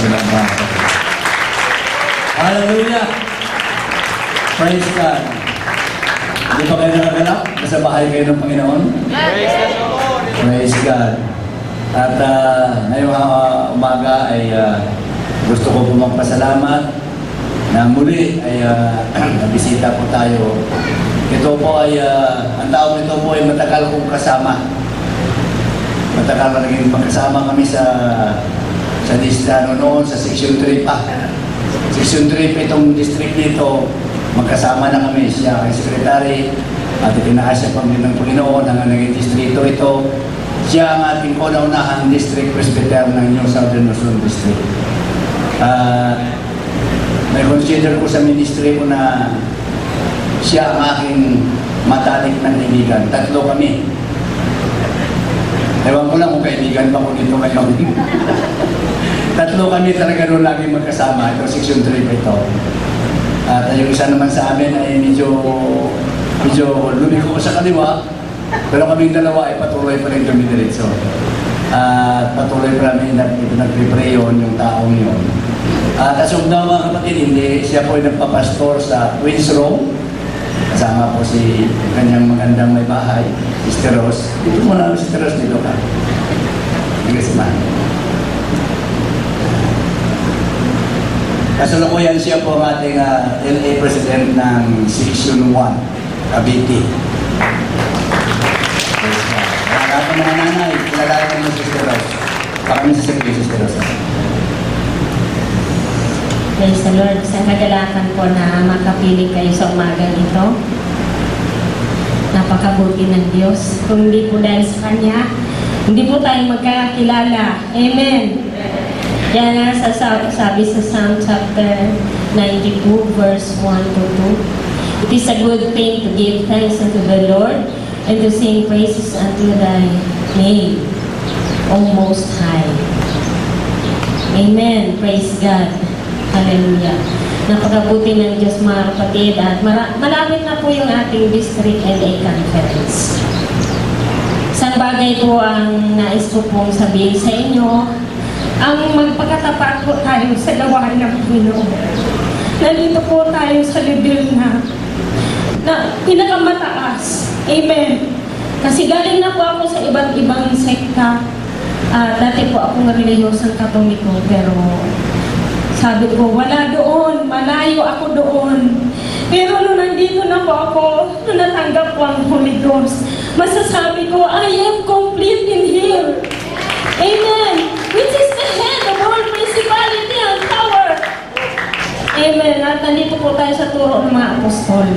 kabilang. Hallelujah! Praise God! Hindi ba kayo nakaganap? Nasa bahay kayo ng Panginoon? Praise God! At ah, ngayong ah, umaga ay ah, gusto ko po magpasalamat na muli ay ah, nabisita po tayo. Ito po ay, ah, ang taong ito po ay matagal kong kasama. Matagal na naging magkasama kami sa sa distrano noon, sa Section 3 pa. Section 3 pa itong district dito, magkasama na kami siya ang sekretary at itinaas siya pang ng Panginoon hanggang naging distrito ito. Siya ang ating kauna-unahang district presbyter ng New Southern Luzon District. Ah, may consider ko sa ministry ko na siya ang aking matalik na kaibigan. Tatlo kami. Ewan ko lang kung kaibigan pa ko dito ngayon. Tatlo kami talaga noon lagi magkasama. Ito, section 3 pa ito. At yung isa naman sa amin ay medyo, medyo lumiko sa kaliwa. Pero kaming dalawa ay patuloy pa rin dumidiretso. At patuloy pa namin nag- nagpipray yun yung taong yun. At as of now mga kapatid, hindi siya po ay nagpapastor sa Queen's Row. Kasama po si kanyang magandang may bahay, Mr. Ross. Dito muna Mr. Ross dito ka. Nagkasimahan. Kasalukuyan siya po ang ating ah, LA President ng Section 1, Cavite. Lahat ng mga nanay, kilala mo si Sister Ross. Baka kami sa Sister Ross. Praise the Lord. Sa kagalakan po na makapili kayo sa umagang ito. Napakabuti ng Diyos. Kung hindi po dahil sa Kanya, hindi po tayo magkakilala. Amen. Yan nga sa, sa- sabi sa Psalm chapter 92 verse 1 to 2. It is a good thing to give thanks unto the Lord and to sing praises unto thy name, O Most High. Amen. Praise God. Hallelujah. Napakabuti ng Diyos mga kapatid at mara- na po yung ating District LA Conference. Isang bagay po ang nais ko pong sabihin sa inyo, ang magpagkatapat po tayo sa gawain ng Panginoon. Nandito po tayo sa level na, na pinakamataas. Amen. Kasi galing na po ako sa iba't ibang sekta. Ah, dati po akong reliyosang katoliko, pero sabi ko, wala doon, malayo ako doon. Pero nung nandito na po ako, nung natanggap ko ang Holy Ghost, masasabi ko, I am complete in here. Amen. Which is the head of all principality and power. Amen. At nandito po tayo sa turo ng mga apostol.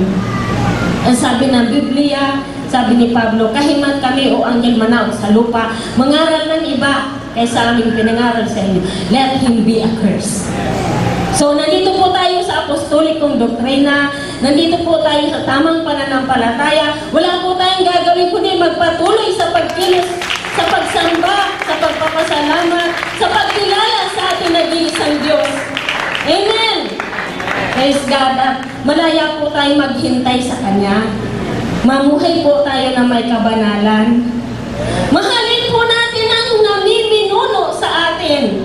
Ang sabi ng Biblia, sabi ni Pablo, kahiman kami o anghel manaw sa lupa, mangaral ng iba kaysa aming pinangaral sa inyo. Let him be accursed. So, nandito po tayo sa apostolikong doktrina, nandito po tayo sa tamang pananampalataya, wala po tayong gagawin kundi magpatuloy sa pagkilos, sa pagsamba, sa pagpapasalamat, sa pagkilala sa ating nag-iisang Diyos. Amen! Praise God. Malaya po tayo maghintay sa Kanya. Mamuhay po tayo na may kabanalan. Mahalin po natin ang namiminuno sa atin.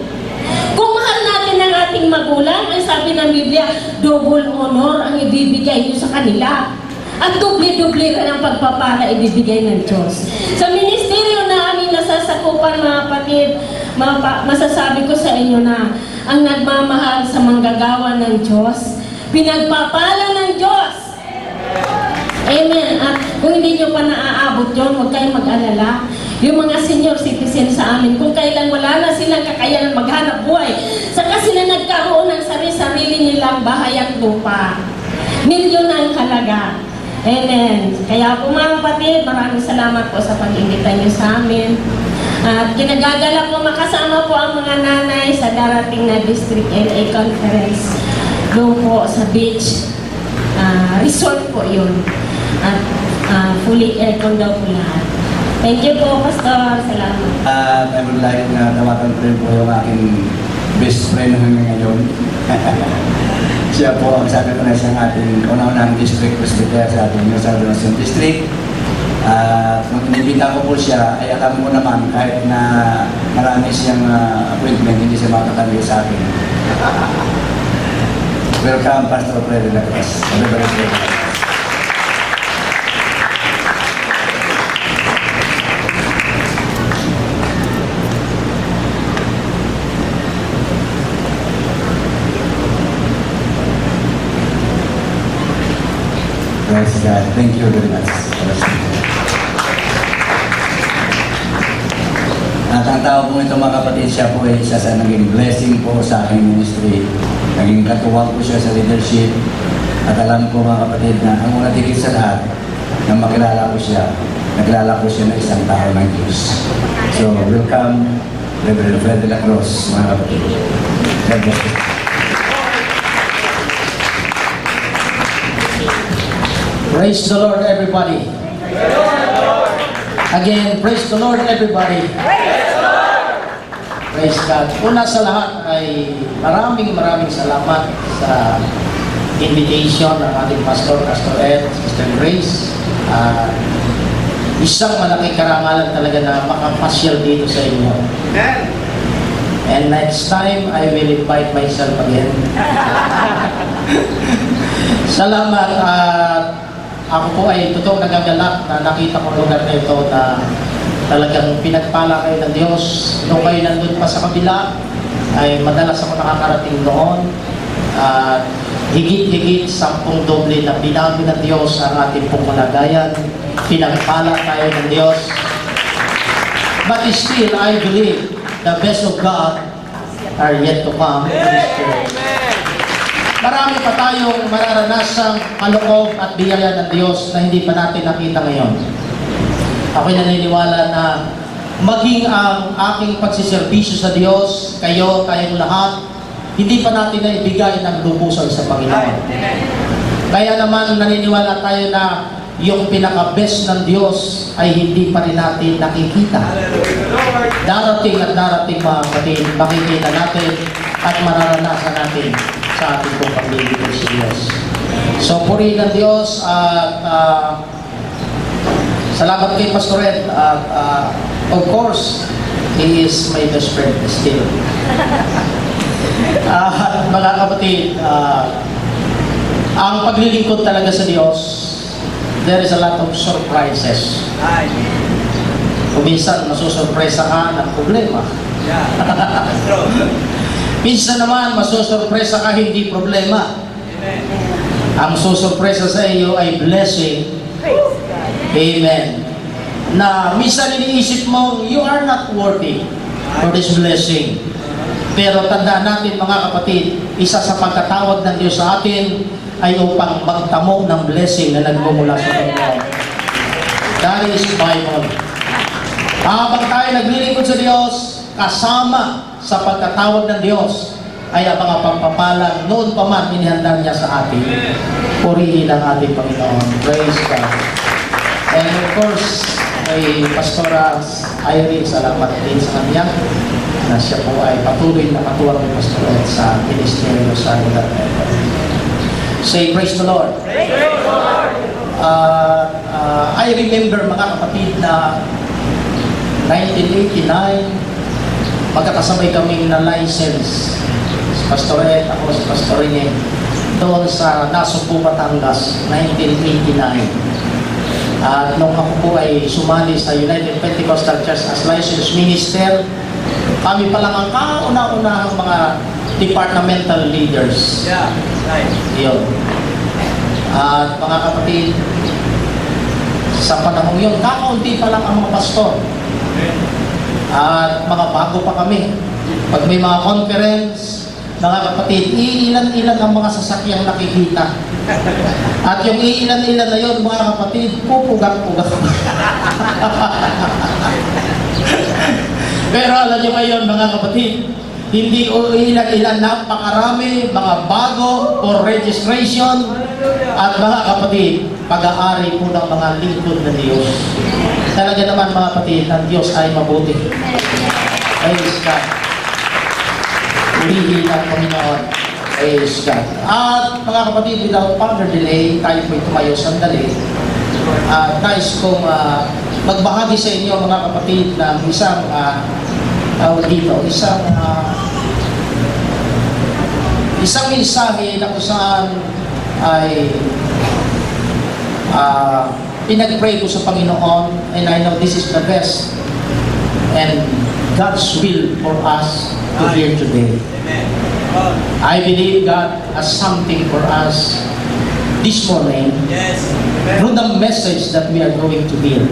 Kung mahal natin ang ating magulang, ang sabi ng Biblia, double honor ang ibibigay nyo sa kanila. At doble-doble rin ang pagpapala ibibigay ng Diyos. Sa ministeryo na aming nasasakupan mga kapatid, mapa- masasabi ko sa inyo na ang nagmamahal sa manggagawa ng Diyos, pinagpapala ng Diyos. Amen. At kung hindi nyo pa naaabot yun, huwag kayong mag-alala. Yung mga senior citizen sa amin, kung kailan wala na silang kakayanan maghanap buhay, saka sila nagkaroon ng sarili-sarili nilang bahay at lupa. Milyon ang halaga. Amen. Kaya po mga kapatid, maraming salamat po sa pag-imbita niyo sa amin. At kinagagala po makasama po ang mga nanay sa darating na District LA Conference. Doon po sa beach. Ah, resort po yun. At ah, fully aircon daw po lahat. Thank you po, Pastor. Salamat. At I would like na tawagan ko rin po yung aking best friend hanggang ngayon. Siya po, sabi ko na siyang ating una-unang district presbyter sa ating Southern Luzon District. At nung inibita ko po siya, ay alam mo naman kahit na marami siyang ah, appointment, hindi siya makakatabi sa akin. Welcome, Pastor Freddy Lacroix. Everybody Praise God. Thank you very much. At ang tao po ito mga kapatid, siya po ay isa sa naging blessing po sa aking ministry. Naging katuwang po siya sa leadership. At alam ko mga kapatid na ang una tigil sa lahat, nang makilala ko siya, nakilala ko siya na isang tao ng Diyos. So, welcome, Reverend Fred de la Cruz, mga kapatid. God bless you. Praise the Lord, everybody. Again, praise the Lord, everybody. Praise God. Una sa lahat ay maraming maraming salamat sa invitation ng ating pastor, Pastor Ed, Sister Grace. Ah, isang malaking karangalan talaga na makapasyal dito sa inyo. And next time, I will invite myself again. Salamat at ako po ay totoong nagagalak na nakita ko lugar na ito na talagang pinagpala kayo ng Diyos. Nung kayo nandun pa sa kabila, ay madalas ako nakakarating noon. At higit-higit sampung doble na binago ng Diyos ang ating pong kalagayan. Pinagpala tayo ng Diyos. But still, I believe the best of God are yet to come church. Marami pa tayong mararanasang kaloob at biyaya ng Diyos na hindi pa natin nakita ngayon. Ako'y naniniwala na maging ang aking pagsiservisyo sa Diyos, kayo, tayong lahat, hindi pa natin na ibigay ng lubusan sa Panginoon. Kaya naman naniniwala tayo na yung pinaka-best ng Diyos ay hindi pa rin natin nakikita. Darating at darating mga kapatid, makikita natin at mararanasan natin sa ating pong paglilingkod sa Diyos. So, purihin ng Diyos at ah, salamat kay Pastor Ed at ah, of course, he is my best friend still. Ah, mga kapatid, ah, ang paglilingkod talaga sa Diyos, there is a lot of surprises. Kung minsan, masusurpresa ka ng problema. Minsan naman, masusurpresa ka hindi problema. Ang susurpresa sa iyo ay blessing. Amen. Na minsan iniisip mo, you are not worthy for this blessing. Pero tandaan natin mga kapatid, isa sa pagkatawag ng Diyos sa atin ay upang magtamo ng blessing na nagmumula sa Panginoon. That is Bible. Habang tayo naglilingkod sa Diyos, kasama sa pagkatawag ng Diyos ay ang mga pagpapalang noon pa man inihanda niya sa atin. Purihin ang ating Panginoon. Praise God. And of course, kay Pastora Irene, salamat din sa kanya na siya po ay patuloy na katuwang ni Pastor Ed sa ministeryo sa lugar na ito. Say, praise the Lord. Uh, uh, I remember mga kapatid na 1989, magkakasabay kaming na license. Si Pastor Ed, ako si Pastor Rene, doon sa Nasugbu, Batangas, 1989. At nung ako po ay sumali sa United Pentecostal Church as licensed minister, kami pa lang ang kauna-unahang mga departmental leaders. Yeah, right. Yun. At mga kapatid, sa panahon yun, kakaunti pa lang ang mga pastor. At mga bago pa kami. Pag may mga conference, mga kapatid, iilan-ilan ang mga sasakyang nakikita. At yung iilan-ilan na yun, mga kapatid, pupugak-pugak. Pero alam nyo ngayon, mga kapatid, hindi ilan-ilan, napakarami, mga bago for registration, at mga kapatid, pag-aari po ng mga lingkod ng Diyos. Talaga naman mga kapatid, ang Diyos ay mabuti. Praise God. Purihin ang Panginoon. Praise God. At mga kapatid, without further delay, tayo po'y tumayo sandali at nais kong ah, magbahagi sa inyo mga kapatid ng isang uh, dito, isang ah, isang mensahe na kung saan ay ah, pinag-pray ko sa Panginoon and I know this is the best and God's will for us to hear today. I believe God has something for us this morning Yes. through the message that we are going to hear.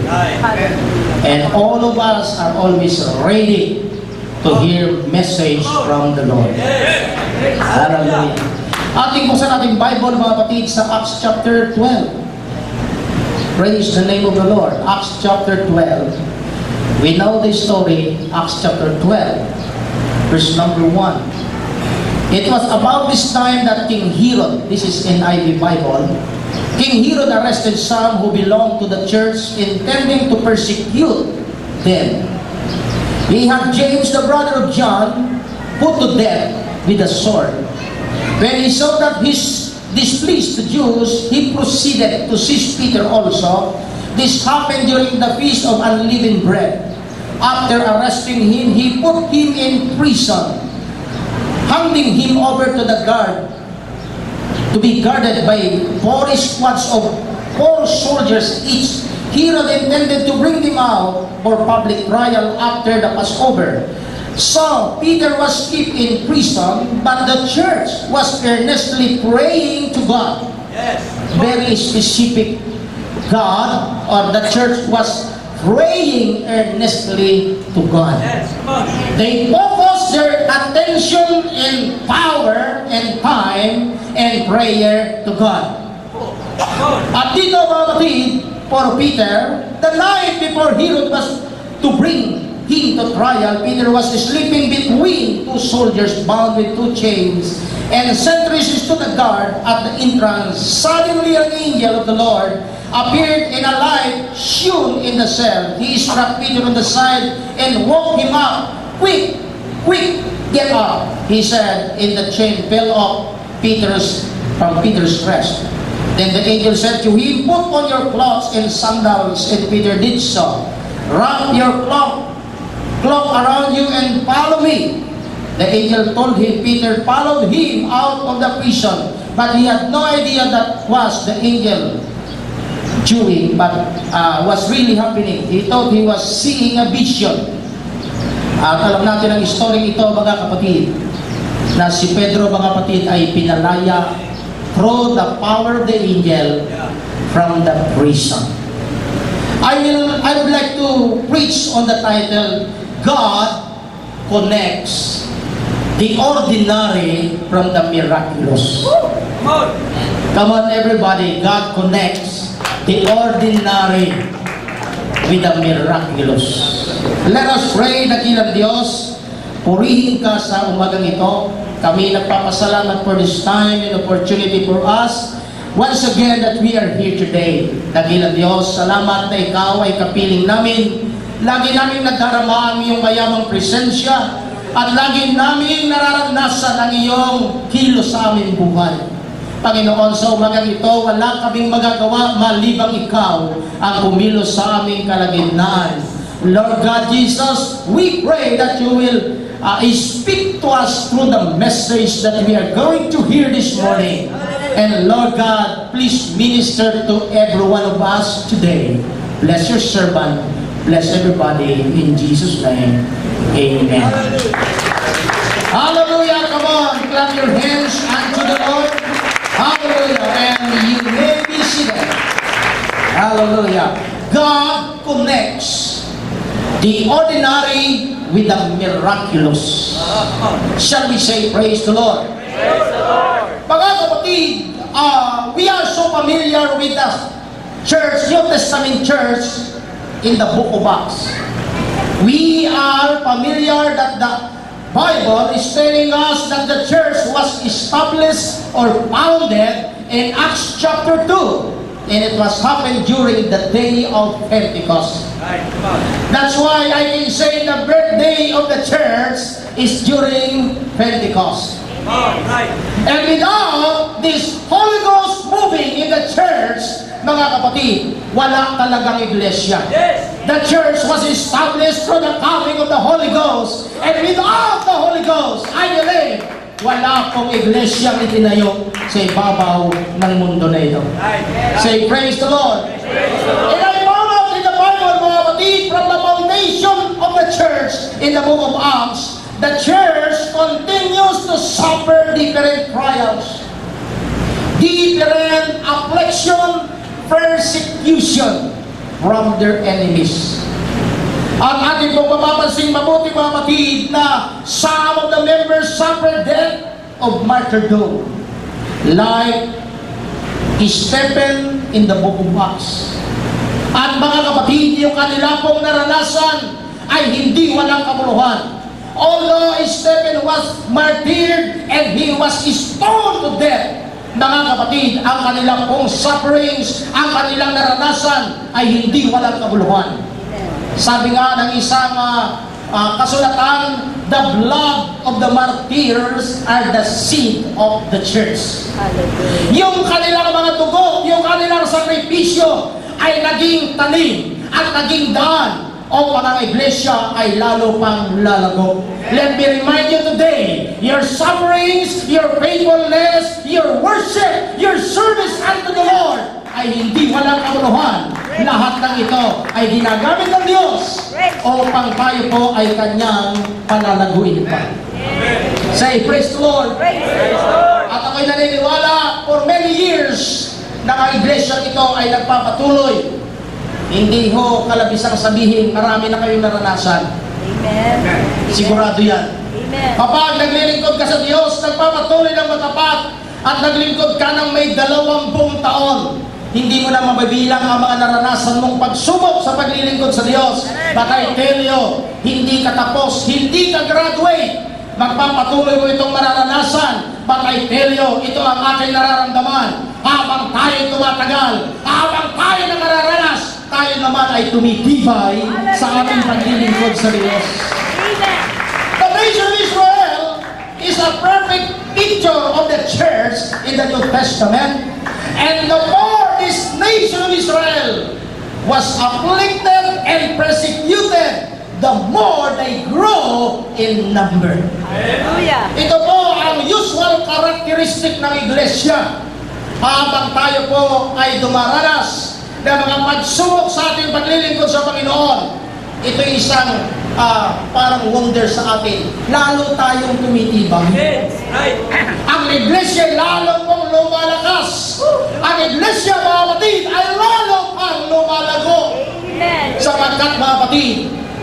And all of us are always ready to hear message from the Lord. Hallelujah. Ating buksan natin Bible mga kapatid sa Acts chapter 12. Praise the name of the Lord. Acts chapter 12. We know the story, Acts chapter 12, verse number 1. It was about this time that King Herod, this is NIV Bible, King Herod arrested some who belonged to the church intending to persecute them. He had James, the brother of John, put to death with a sword. When he saw that his displeased the Jews, he proceeded to seize Peter also. This happened during the feast of unleavened bread. After arresting him, he put him in prison, handing him over to the guard to be guarded by four squads of four soldiers each. Herod intended to bring them out for public trial after the Passover. So Peter was kept in prison, but the church was earnestly praying to God. Yes. Very specific God, or the church was praying earnestly to God. Yes. They focus their attention and power and time and prayer to God. At dito mga kapatid, for Peter, the night before Herod was to bring him to trial, Peter was sleeping between two soldiers bound with two chains, and sentries stood guard at the entrance. Suddenly an angel of the Lord appeared in a light shone in the cell. He struck Peter on the side and woke him up. Quick, quick, get up, he said, in the chain fell off Peter's from Peter's breast. Then the angel said to him, Put on your clothes and sandals, and Peter did so. Wrap your cloak, cloak around you and follow me. The angel told him, Peter followed him out of the prison, but he had no idea that was the angel doing, but uh, was really happening. He thought he was seeing a vision. At alam natin ang story ito, mga kapatid, na si Pedro, mga kapatid, ay pinalaya through the power of the angel from the prison. I will I would like to preach on the title God connects the ordinary from the miraculous. Come on. Everybody, God connects the ordinary with the miraculous. Let us pray, dakilang Diyos. Purihin ka sa umagang ito. Kami nagpapasalamat for this time and opportunity for us. Once again that we are here today. Dakilang Diyos, salamat na ikaw ay kapiling namin. Lagi namin nagdarama ang iyong mayamang presensya at lagi namin nararanasan ang iyong kilos sa aming buhay. Panginoon, sa umagang ito, wala kaming magagawa malibang ikaw ang kumilos sa aming kalagitnaan. Lord God Jesus, we pray that you will uh, speak to us through the message that we are going to hear this morning. And Lord God, please minister to every one of us today. Bless your servant. Bless everybody. In Jesus' name, amen. Hallelujah. Come on. Clap your hands unto the Lord. Hallelujah. And you may be seated. Hallelujah. God connects the ordinary with the miraculous. Shall we say praise the Lord? Mga kapatid, uh, we are so familiar with the church, New Testament church in the book of Acts. We are familiar that the Bible is telling us that the church was established or founded in Acts chapter 2. And it was happened during the day of Pentecost. Right. That's why I can say the birthday of the church is during Pentecost. Right. And without this Holy Ghost moving in the church, mga kapatid, wala talagang iglesia. Yes. The church was established through the coming of the Holy Ghost. And without the Holy Ghost, I believe, wala pong iglesia itinayo sa ibabaw ng mundo na ito. Say, praise the Lord. And I found in the Bible, mga kapatid, from the foundation of the church in the book of Acts, the church continues to suffer different trials, different affliction, persecution from their enemies. Ang ating pong mapapansin mabuti mga kapatid na some of the members suffered death of martyrdom. Like Stephen in the book of Acts. At mga kapatid, yung kanila pong naranasan ay hindi walang kamuluhan. Although Stephen was martyred and he was stoned to death, mga kapatid, ang kanilang pong sufferings, ang kanilang naranasan ay hindi walang kamuluhan. Sabi nga ng isang ah, ah, kasulatan, the blood of the martyrs are the seed of the church. Yung kanilang mga dugo, yung kanilang sakripisyo ay naging tanim at naging daan o mga iglesia ay lalo pang lalago. Let me remind you today, your sufferings, your faithfulness, your worship, your service unto the Lord ay hindi walang kamuluhan. Lahat ng ito ay ginagamit ng Diyos upang tayo po ay kanyang palalaguin pa. Say, praise the Lord. At ako'y naniniwala for many years na ang iglesia ito ay nagpapatuloy. Hindi ho kalabisang sabihin, marami na kayong naranasan. Amen. Sigurado yan. Amen. Kapag naglilingkod ka sa Diyos, nagpapatuloy ng matapat, at naglingkod ka ng may dalawampung taon, hindi mo na mababilang ang mga naranasan mong pagsubok sa paglilingkod sa Diyos. But I tell you, hindi ka tapos, hindi ka graduate. Magpapatuloy mo itong mararanasan. But I tell you, ito ang aking nararamdaman. Habang tayo tumatagal, habang tayo nakararanas, tayo naman ay tumitibay sa ating paglilingkod sa Diyos. The nation of Israel is a perfect picture of the church in the New Testament. And the more this nation of Israel was afflicted and persecuted, the more they grow in number. Hallelujah. Ito po ang usual characteristic ng iglesia. Habang tayo po ay dumaranas ng mga pagsubok sa ating paglilingkod sa Panginoon, ito isang ah, parang wonder sa atin. Lalo tayong tumitibay. Yes. Right. Ang iglesia ay lalo pong lumalakas. Ang iglesia, mga kapatid, ay lalo pang lumalago. Sapagkat mga kapatid,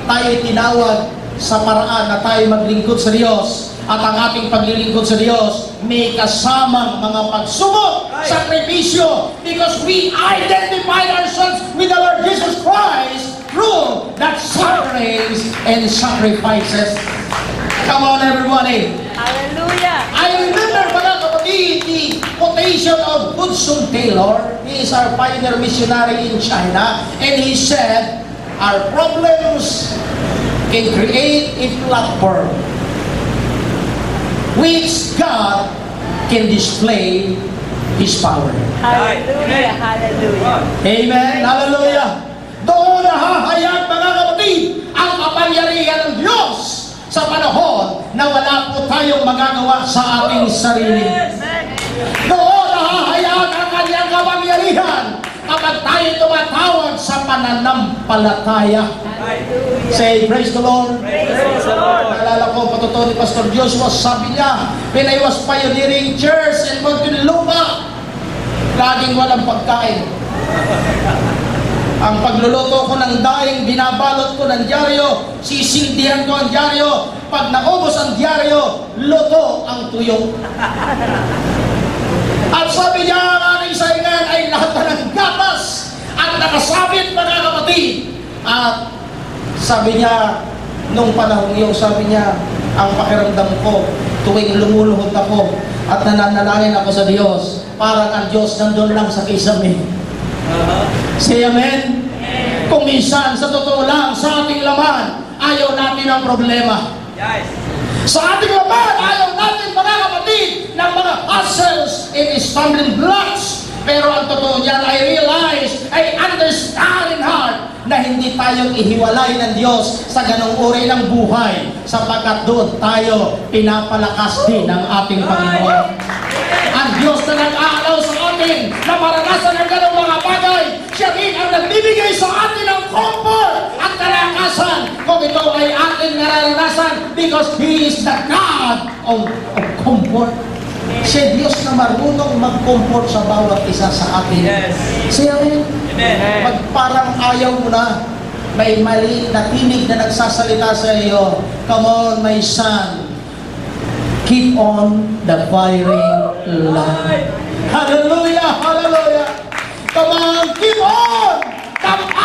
tayo ay tinawag sa paraan na tayo maglingkod sa Diyos. At ang ating paglilingkod sa Diyos may kasamang mga pagsubok, sakripisyo, because we identify ourselves with the Lord Jesus Christ through that sufferings and sacrifices. Come on everybody. Hallelujah. I remember mga kapatid, the quotation of Hudson Taylor. He is our pioneer missionary in China. And he said, our problems can create a platform which God can display His power. Hallelujah. Hallelujah. Amen. Hallelujah. Doon nahahayag mga kapatid ang kapangyarihan ng Diyos sa panahon na wala po tayong magagawa sa ating sarili. Doon nahahayag ang kanyang kapangyarihan kapag tayo tumatawag sa pananampalataya. Hallelujah. Say, praise the Lord. Praise the Lord. Naalala ko, patuto ni Pastor Joshua, sabi niya, when I was pioneering church in Muntinlupa, laging walang pagkain. Ang pagluluto ko ng daing, binabalot ko ng dyaryo, sisindihan ko ang dyaryo, pag naubos ang dyaryo, luto ang tuyo. At sabi niya, ang aking saingan ay lahat na ng gatas at nakasabit mga kapatid. At sabi niya, nung panahon yung sabi niya, ang pakiramdam ko, tuwing lumuluhod ako at nananalangin ako sa Diyos, parang ang Diyos nandun lang sa kisame. Say amen? Kung minsan, sa totoo lang, sa ating laman, ayaw natin ang problema. Yes. Sa ating laman, ayaw natin mga kapatid ng mga hassles and stumbling blocks. Pero ang totoo niyan, I realize ay understand in heart na hindi tayo ihiwalay ng Diyos sa ganong uri ng buhay sapagkat doon tayo pinapalakas din ng ating Panginoon. Ang Diyos na nag-aalaw sa atin na maranasan ang ganong mga bagay, siya rin ang nagbibigay sa atin ng comfort at kalakasan kung ito ay ating nararanasan because He is the God of, of comfort. Siya Diyos na marunong mag-comfort sa bawat isa sa atin. Yes. Siya rin. Amen. Pag parang ayaw mo na, may mali na tinig na nagsasalita sa iyo, Come on, my son. Keep on the firing line. Hallelujah! Hallelujah! Come on, keep on the firing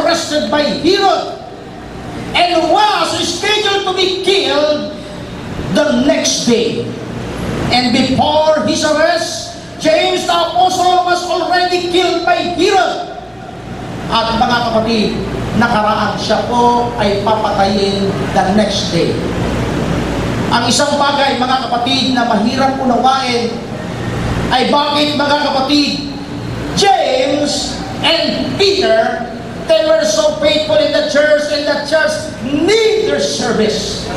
arrested by Herod and was scheduled to be killed the next day. And before his arrest, James the Apostle was already killed by Herod. At mga kapatid, nakaraan siya po ay papatayin the next day. Ang isang bagay, mga kapatid, na mahirap unawain ay bakit, mga kapatid, James and Peter, they were so faithful in the church and the church need their service.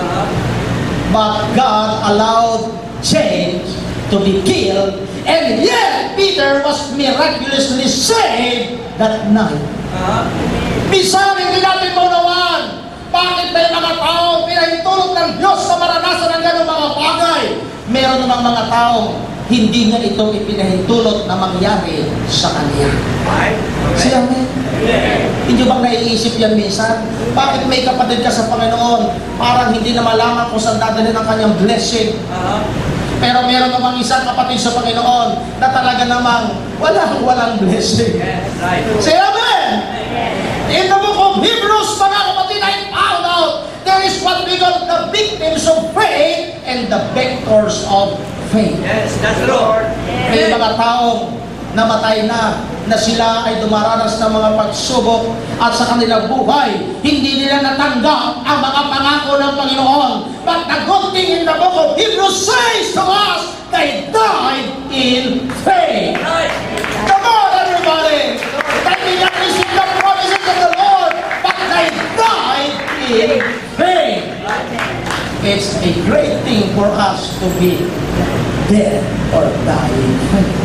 But God allowed James to be killed and yet Peter was miraculously saved that night. Minsan hindi natin maunawaan bakit may mga tao pinahintulot ng Diyos na maranasan ang ganong mga bagay. Meron namang mga tao hindi niya ito ipinahintulot na mangyari sa kanya. Siya, amen. Hindi bang naiisip yan minsan? Bakit may kapatid ka sa Panginoon? Parang hindi na malaman kung saan dadalhin ang kanyang blessing. Pero meron namang isang kapatid sa Panginoon na talaga namang walang walang blessing. Right. Say amen! In the book of Hebrews, mga out there is what we call the victims of faith and the vectors of faith. Yes, that's the Lord. May mga taong namatay na na sila ay dumaranas ng mga pagsubok at sa kanilang buhay, hindi nila natanggap ang mga pangako ng Panginoon. But the good thing in the book of Hebrews says to us, they died in faith. Right. Come on, everybody! They not receive the promises of the Lord, but they died in faith. It's a great thing for us to be dead or die in faith.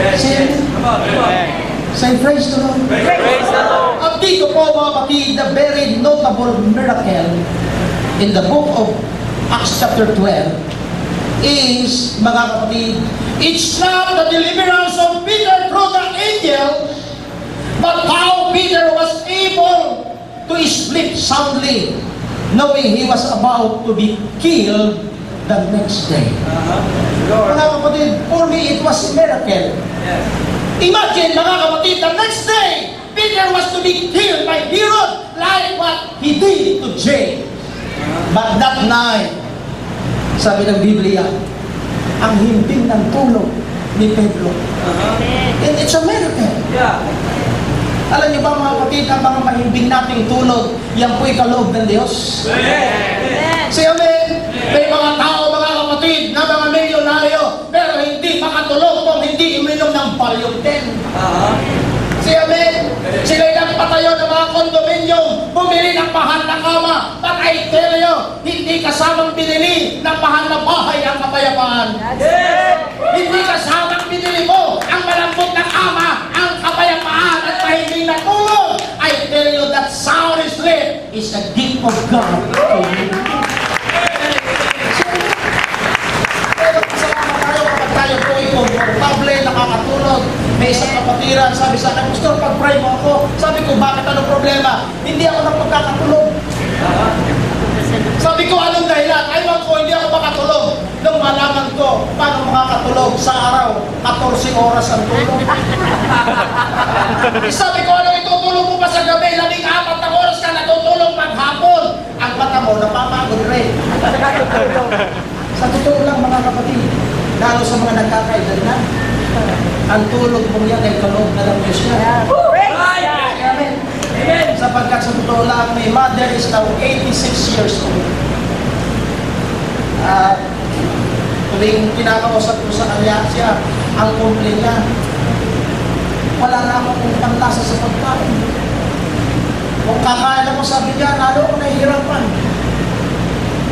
Yes, yes. Come on, come on. Say praise to Lord. Praise the Lord. At dito po mga kapatid, the very notable miracle in the book of Acts chapter 12 is, mga kapatid, it's not the deliverance of Peter through the angel, but how Peter was able to sleep soundly, knowing he was about to be killed the next day. Lord. Mga kapatid, for me, it was a miracle. Yes. Imagine, mga kapatid, the next day, Peter was to be killed by Herod like what he did to James. But that night, sabi ng Biblia, ang himbing ng tulog ni Pedro. And it's a miracle. Yeah. Alam niyo ba mga kapatid, ang mga mahimbing nating tulog, yan po'y kaloob ng Diyos. Amen. Say amen. May mga tao, mga kapatid, na mga milyonaryo, pero hindi makatulog kung hindi uminom ng Valium 10. Uh-huh. Say amen. Sila'y nagpatayo ng mga kondominium, bumili ng mahal na kama. But I tell you, hindi kasamang binili ng mahal na bahay ang kapayapaan. Yes. Hindi kasamang binili mo ang malambot na kama, ang kapayapaan at mahiming na tulog. I tell you that sound sleep is a gift of God to you. Ay nakakatulog. May isang kapatiran, sabi sa akin, Pastor, pag-pray mo ako. Sabi ko, bakit ano problema? Hindi ako napagkakatulog. Sabi ko, anong dahilan? Aywan ko, hindi ako makatulog. Nung malaman ko, paano makakatulog sa araw, 14 oras ang tulog. Sabi ko, ano itutulog mo pa sa gabi? Labing apat na oras ka natutulog maghapon. Mo, napapagod rin. Sa totoo lang mga kapatid, lalo sa mga nagkakaedad na, ang tulog mo yan ay kaloob na lang Diyos niya. Amen. Amen. Sapagkat sa totoo lang, My mother is now 86 years old. At tuwing kinakausap ko sa kanya siya, ang complaint niya, wala na akong panlasa sa pagkain. Kung kakain ako, sabi niya, lalo ako nahihirapan.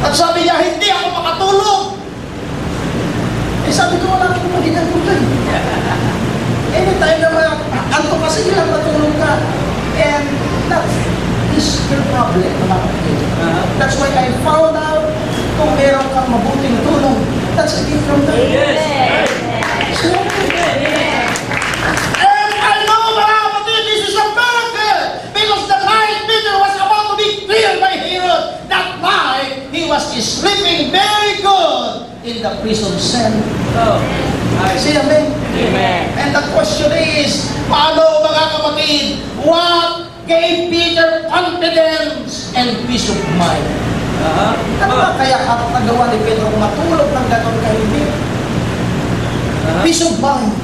At sabi niya, hindi ako makatulog. Eh sabi ko, wala akong magiging kulay. Anytime na mga, anto kasi ilang matulog ka. And that is your problem, mga kapatid. That's why I found out kung meron kang mabuting tulog. That's a gift from God. Amen. And I know, mga kapatid, this is a miracle because the night Peter was about to be killed by Herod. That night, he was sleeping very good in the prison cell. Say amen. Amen. And the question is, paano mga kapatid, what gave Peter confidence and peace of mind? Ano ba kaya ang nagawa ni Pedro kung matulog ng ganon kahimik? Peace of mind.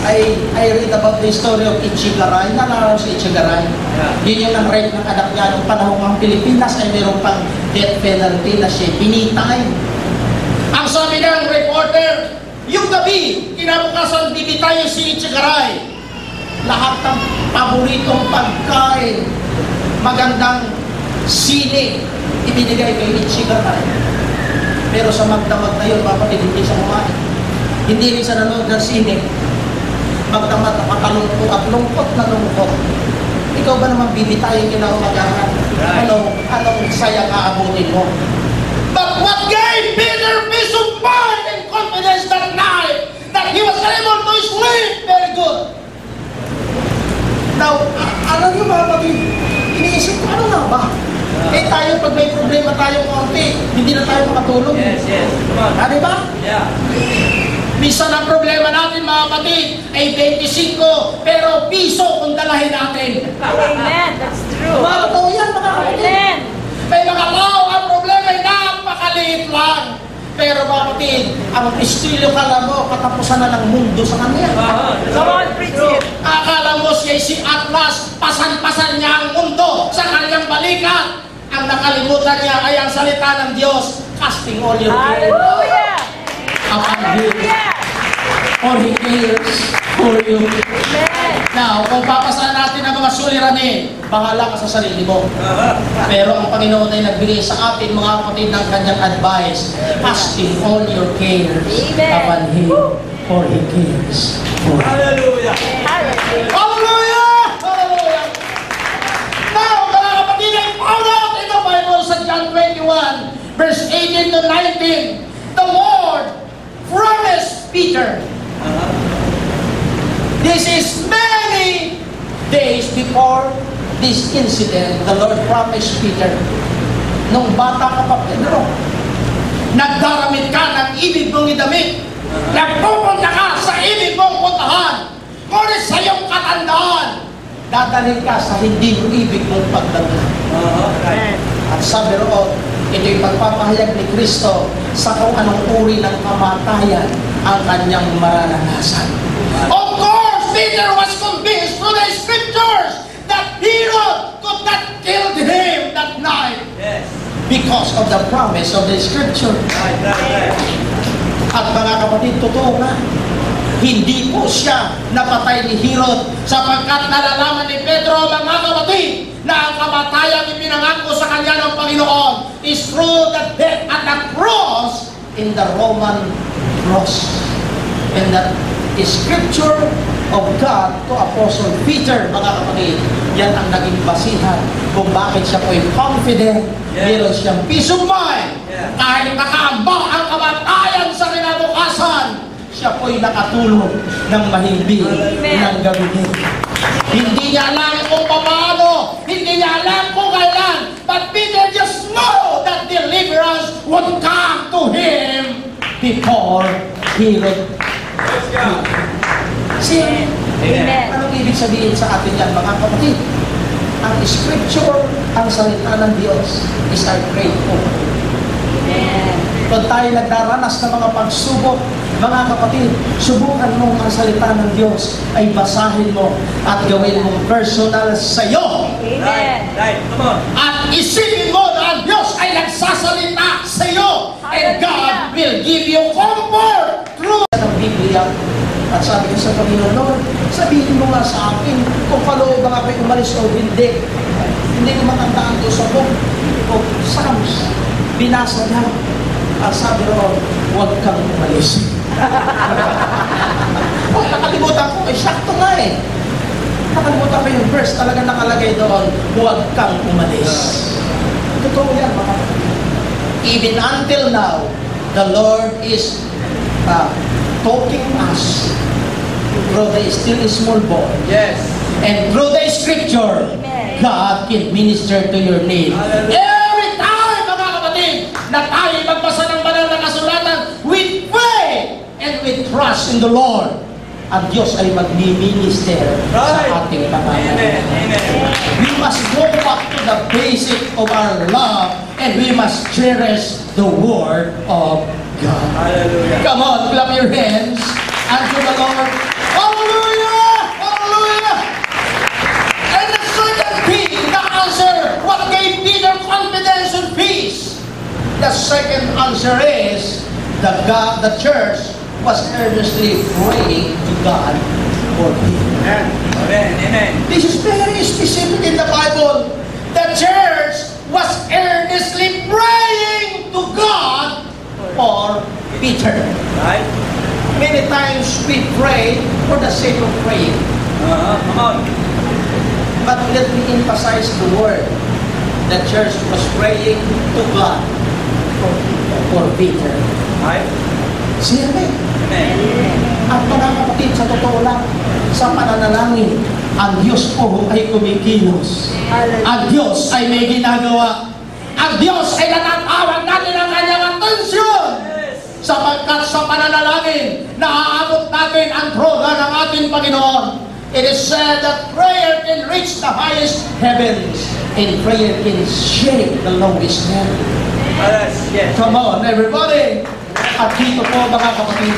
I, I read about the story of Ichigaray. Nalala si Ichigaray. Yun yung nang-rape ng anak niya nung panahon ng Pilipinas ay mayroon pang death penalty na siya binitay. Ang sabi reporter, yung gabi, kinabukasan bibitayin si Ichigaray. Lahat ng paboritong pagkain, magandang sine, ibinigay kay Ichigaray. Pero sa magdamag na yun, kapatid, hindi siya kumain. Hindi rin siya nanood ng sine. Magdamag na makalungkot at lungkot na lungkot. Ikaw ba naman bibitayin kinaumagahan? Ano, anong saya kaabutin mo? But what gave Peter peace of mind and confidence that night able to sleep very good? Now, alam niyo mga kapatid, iniisip ko, ano nga ba? Eh tayo, pag may problema tayo konti, hindi na tayo makatulog. yes. Come on. Ah, di ba? Yeah. Minsan ang problema natin mga kapatid ay 25, pero piso kung dalahin natin. Amen. That's true. Mga totoo yan mga kapatid. Amen. May mga tao ang problema ay napakaliit lang. Pero kapatid, ang estilo kala mo, katapusan na ng mundo sa kanya. Come on, preach it. Akala mo siya si Atlas, pasan-pasan niya ang mundo sa kanyang balikat. Ang nakalimutan niya ay ang salita ng Diyos, casting all your care Hallelujah. upon Him, for He cares for you. Amen. Now, kung papasahan natin ang mga suliranin, bahala ka sa sarili mo. Pero ang Panginoon ay nagbigay sa atin mga kapatid ng kanyang advice, casting all your cares upon Him, for He cares for you. Hallelujah. Hallelujah. Hallelujah! Hallelujah! Now, mga kapatid, I found out in the Bible sa John 21, verse 18 to 19, the Lord promised Peter, this is many days before this incident, the Lord promised Peter, nung bata ka pa, Pedro, nagdaramit ka ng ibig mong idamit, nagpupunta ka sa ibig mong puntahan, ngunit sa iyong katandaan, dadalhin ka sa hindi mo ibig mong pagdamit. Amen. At sabi roon, ito'y pagpapahayag ni Kristo sa kung anong uri ng kamatayan ang kanyang mararanasan. Of course, Peter was convinced through the scriptures that Herod could not kill him that night Yes. because of the promise of the scripture. Right, right, right. At mga kapatid, totoo nga, hindi po siya napatay ni Herod sapagkat nalalaman ni Pedro, mga kapatid, na ang kamatayang ipinangako sa kanya ng Panginoon is through the death at the cross in the Roman cross. And that scripture of God to Apostle Peter, mga kapatid. Yan ang naging basihan kung bakit siya po confident, Yeah. meron siyang peace of mind, Yeah. kahit nakaambak ang kamatayan sa kinabukasan, siya po'y nakatulog ng mahimbing Amen. ng gabi. Hindi niya alam kung paano, hindi niya alam kung kailan, but Peter just know that deliverance would come to him before he would. See, Amen. anong ibig sabihin sa atin yan, mga kapatid? Ang scripture, ang salita ng Diyos is our great hope. Amen. Kung tayo nagdaranas ng mga pagsubok, mga kapatid, subukan mo ang salita ng Diyos ay basahin mo at gawin mong personal sa iyo. Amen. Right, right. Come on. At isipin mo na ang Diyos ay nagsasalita sa iyo. And God will give you comfort through ng Biblia. At sabi ko sa Panginoon, Lord, sabihin mo nga sa akin kung paloob ba ako'y umalis o hindi. Hindi ko matandaan doon sa book of Psalms. Binasa niya. At sabi ko, huwag kang umalis. oh, nakalimutan ko, eh, sakto nga eh. Nakalimutan ko yung verse, talaga nakalagay doon, huwag kang umalis. Totoo yan, mga. Even until now, the Lord is uh, talking us through the still small voice. Yes. And through the scripture, Amen. God can minister to your need. Every time, mga kapatid, na tayo magbasa ng banal na kasulatan, we pray and we trust in the Lord. Ang Diyos ay magmi-minister sa Right. ating Amen. pangangailangan. Amen. We must go back to the basic of our love and we must cherish the Word of God. Hallelujah. Come on, clap your hands unto the Lord. Hallelujah! Hallelujah! And the second thing, the answer, what gave Peter confidence and peace? The second answer is the God, the church was earnestly praying to God for Peter. Amen. Amen. This is very specific in the Bible. The church was earnestly Peter. Right. Many times we pray for the sake of praying. Uh-huh. Come on. But let me emphasize the word. The church was praying to God for, for Peter. Right. Siya rin. Amen. At mga kapatid, sa totoo lang, sa pananalangin, ang Diyos po ay kumikilos. Ang Diyos ay may ginagawa. Ang Diyos ay natatawag natin ang kanyang atensyon. Yes. Sapagkat sa pananalangin, naaabot natin ang trono ng ating Panginoon. It is said that prayer can reach the highest heavens and prayer can shake the lowest heaven. Yes. Yes. Come on, everybody! At dito po, mga kapatid,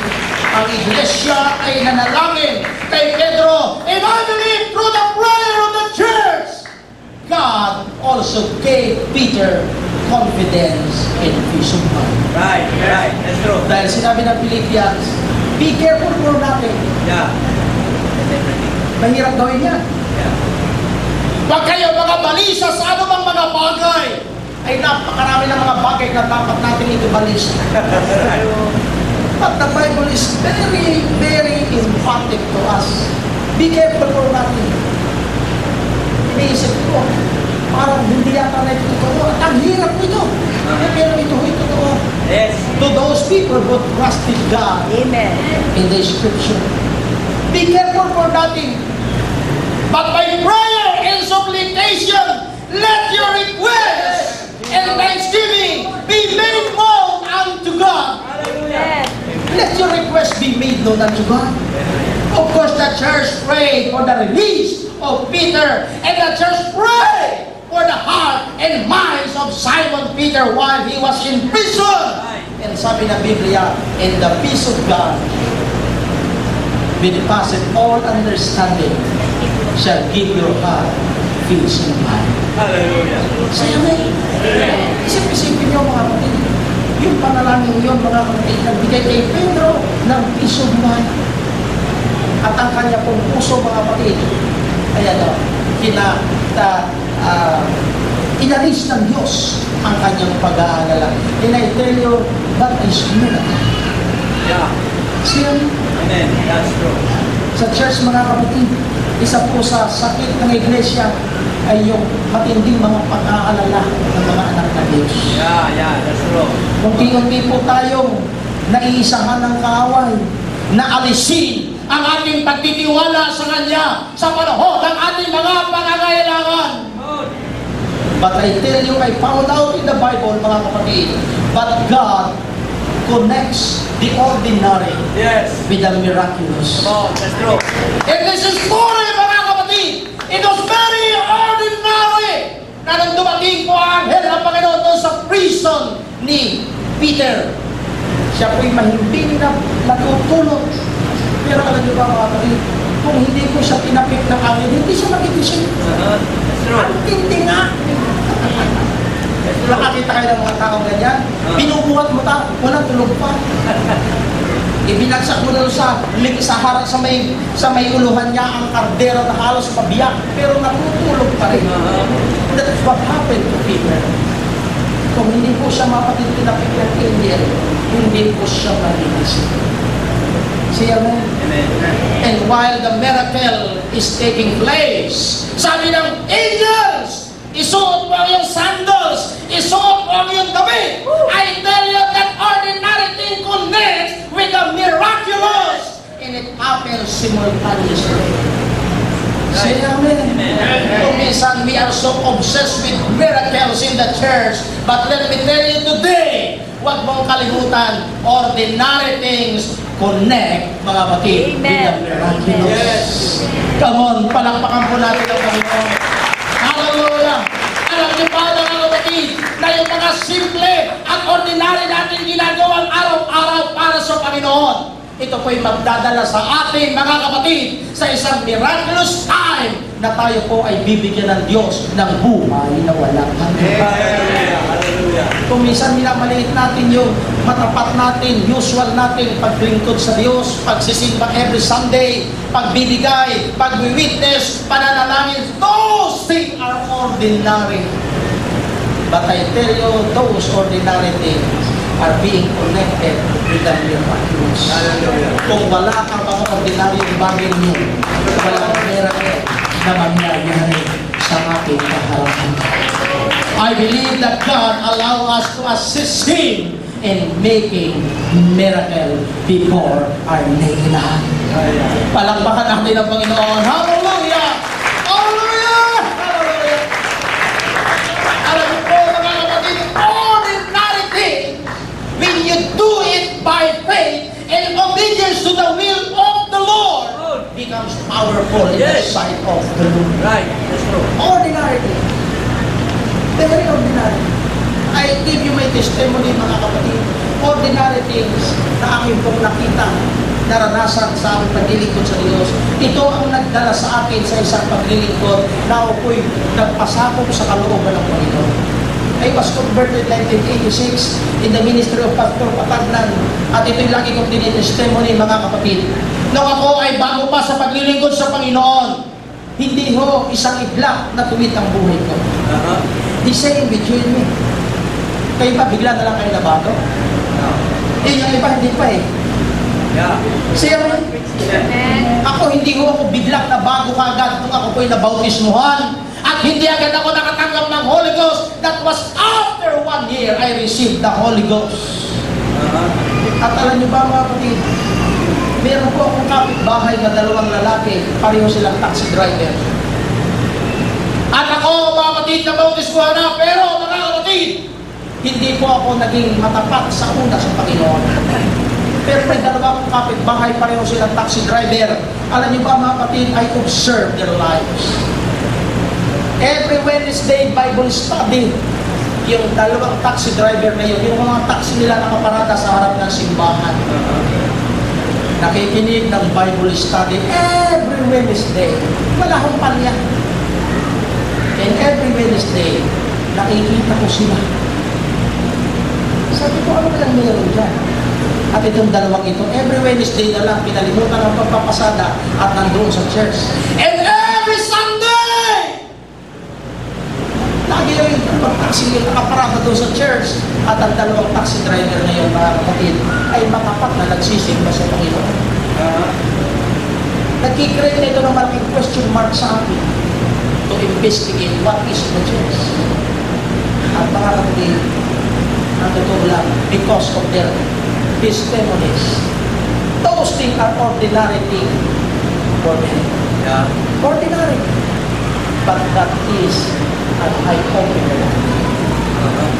ang iglesia ay nanalangin kay Pedro. And I believe through the prayer of the church, God also gave Peter confidence and peace of mind. Right. Right. That's true. Dahil sinabi ng Philippians, be careful for nothing. Yeah. Mahirap gawin yan. Yeah. Huwag kayo mga balisa sa anumang mga bagay. Ay napakarami ng mga bagay na dapat natin itubalisa. But the Bible is very, very emphatic to us. Be careful for nothing. Iniisip ko, parang hindi yata na ito totoo. At ang hirap nito. Pero ito, ito totoo. Yes. To those people who trusted God Amen. in the scripture. Be careful for nothing. But by prayer and supplication, let your requests and thanksgiving be made known unto God. Hallelujah. Amen. Let your request be made known unto God. Of course, the church prayed for the release of Peter, and the church prayed for the heart and minds of Simon Peter while he was in prison. And sabi ng Biblia, in the peace of God, will passeth all understanding, shall give your heart peace of mind. Hallelujah. Saya na eh. Isip-isipin niyo mga kapatid. Yung panalangin yun, mga kapatid, nagbigay kay Pedro ng peace of mind. At ang kanya pong puso, mga kapatid, ay ano, kina, ta, ah, inalis ng Diyos ang kanyang pag-aalala. And I tell you, that is miracle. Yeah. Siya, Amen. That's true. sa church mga kapatid, isa po sa sakit ng iglesia ay yung matinding mga pag-aalala ng mga anak ng Diyos. Yeah. Yeah. That's true. Unti-unti po tayong naiisahan ng kaaway na alisin ang ating pagtitiwala sa Kanya sa panahon ng ating mga pangangailangan. But I tell you, I found out in the Bible, mga kapatid, but God connects the ordinary Yes. with the miraculous. On. That's true. And this is story, mga kapatid. It was very ordinary na nang dumating po ang anghel ng Panginoon doon sa prison ni Peter. Siya po'y mahimbing na natutulog. Pero alam niyo ba mga kapatid, kung hindi ko siya tinapik ng angin, hindi siya magigising. Uh-huh. That's true. Ang tindi nga. Nakakita kayo ng mga taong ganyan, Ah. binubuhat mo ta, walang tulog pa. Ibinagsak mo na sa sa harap sa may sa may uluhan niya ang kardero na halos pabiyak pero natutulog pa rin. Uh-huh. That's what happened to Peter. Kung hindi po siya mapatintinapik ng angel, hindi po siya magigising. Siya mo. Amen. And while the miracle is taking place, sabi ng angels, isuot mo ang iyong sandals, isuot mo ang iyong damit. I tell you that ordinary thing connects with the miraculous. And happens simultaneously. Say amen. Kung minsan we are so obsessed with miracles in the church, but let me tell you today, huwag mong kalimutan, ordinary things connect, mga batid, with the Amen. miraculous. Yes. Come on, palakpakan po natin ang Panginoon. Hallelujah! Alam niyo ba, mga kapatid, na yung mga simple at ordinary natin ginagawang araw-araw para sa Panginoon, ito po'y magdadala sa ating mga kapatid sa isang miraculous time na tayo po ay bibigyan ng Diyos ng buhay na walang hanggan. Hallelujah. Hallelujah. Kung minsan minamaliit natin yung matapat natin, usual natin paglingkod sa Diyos, pagsisimba every Sunday, pagbibigay, pag-witness, pananalangin, those things are ordinary. But I tell you, those ordinary things are being connected with the. Hallelujah. Kung wala kang mga ordinaryong bagay niyo, walang miracle na mangyayari sa ating kaharapan. I believe that God allow us to assist Him in making miracle before our naked eye. Palakpakan natin ang Panginoon. Hallelujah! Becomes powerful in the Yes. sight of the Lord. Right. That's true. Ordinary thing. Very ordinary. I give you my testimony mga kapatid. Ordinary things na aking pong nakita, naranasan sa aking paglilingkod sa Diyos. Ito ang nagdala sa akin sa isang paglilingkod na ako po'y nagpasakop sa kalooban ng Panginoon. I was converted 1986 in the ministry of Pastor Patagnan. At ito'y lagi kong tinitestimony mga kapatid. Nung ako ay bago pa sa paglilingkod sa Panginoon, hindi ho isang iglap na tuwid ang buhay ko. Uh-huh. The same with you and me. Kayo ba bigla na lang kayo nabago? Eh, yung iba hindi pa eh. Yeah. Siya mo, Amen. ako hindi ho ako biglang nabago kagad nung ako po'y nabautismuhan. At hindi agad ako nakatanggap ng Holy Ghost. That was after one year I received the Holy Ghost. Uh-huh. At alam niyo ba mga kapatid, meron po akong kapitbahay na dalawang lalaki, pareho silang taxi driver. At ako, mga kapatid, na bautismuhan na, pero mga kapatid, hindi po ako naging matapat sa una sa Panginoon. Pero may dalawa akong kapitbahay, pareho silang taxi driver. Alam niyo ba mga kapatid, I observe their lives. Every Wednesday, Bible study, yung dalawang taxi driver na yun, yung mga taxi nila nakaparada sa harap ng simbahan. Nakikinig ng Bible study every Wednesday. Wala akong palya. And every Wednesday, nakikita ko sila. Sabi ko, ano lang meron dyan? At itong dalawang ito, every Wednesday na lang, pinalimutan ang pagpapasada at nandoon sa church. Every Lagi yung dalawang taxi yung nakaparada doon sa church at ang dalawang taxi driver na yung mga kapatid ay matapat na nagsisimba sa Panginoon. Uh-huh. Nagkikreate na ito ng malaking question mark sa akin to investigate what is the church. At mga kapatid, ang totoo lang, because of their testimonies, those things are ordinary things for them. Yeah. Ordinary. But that is an eye-opener.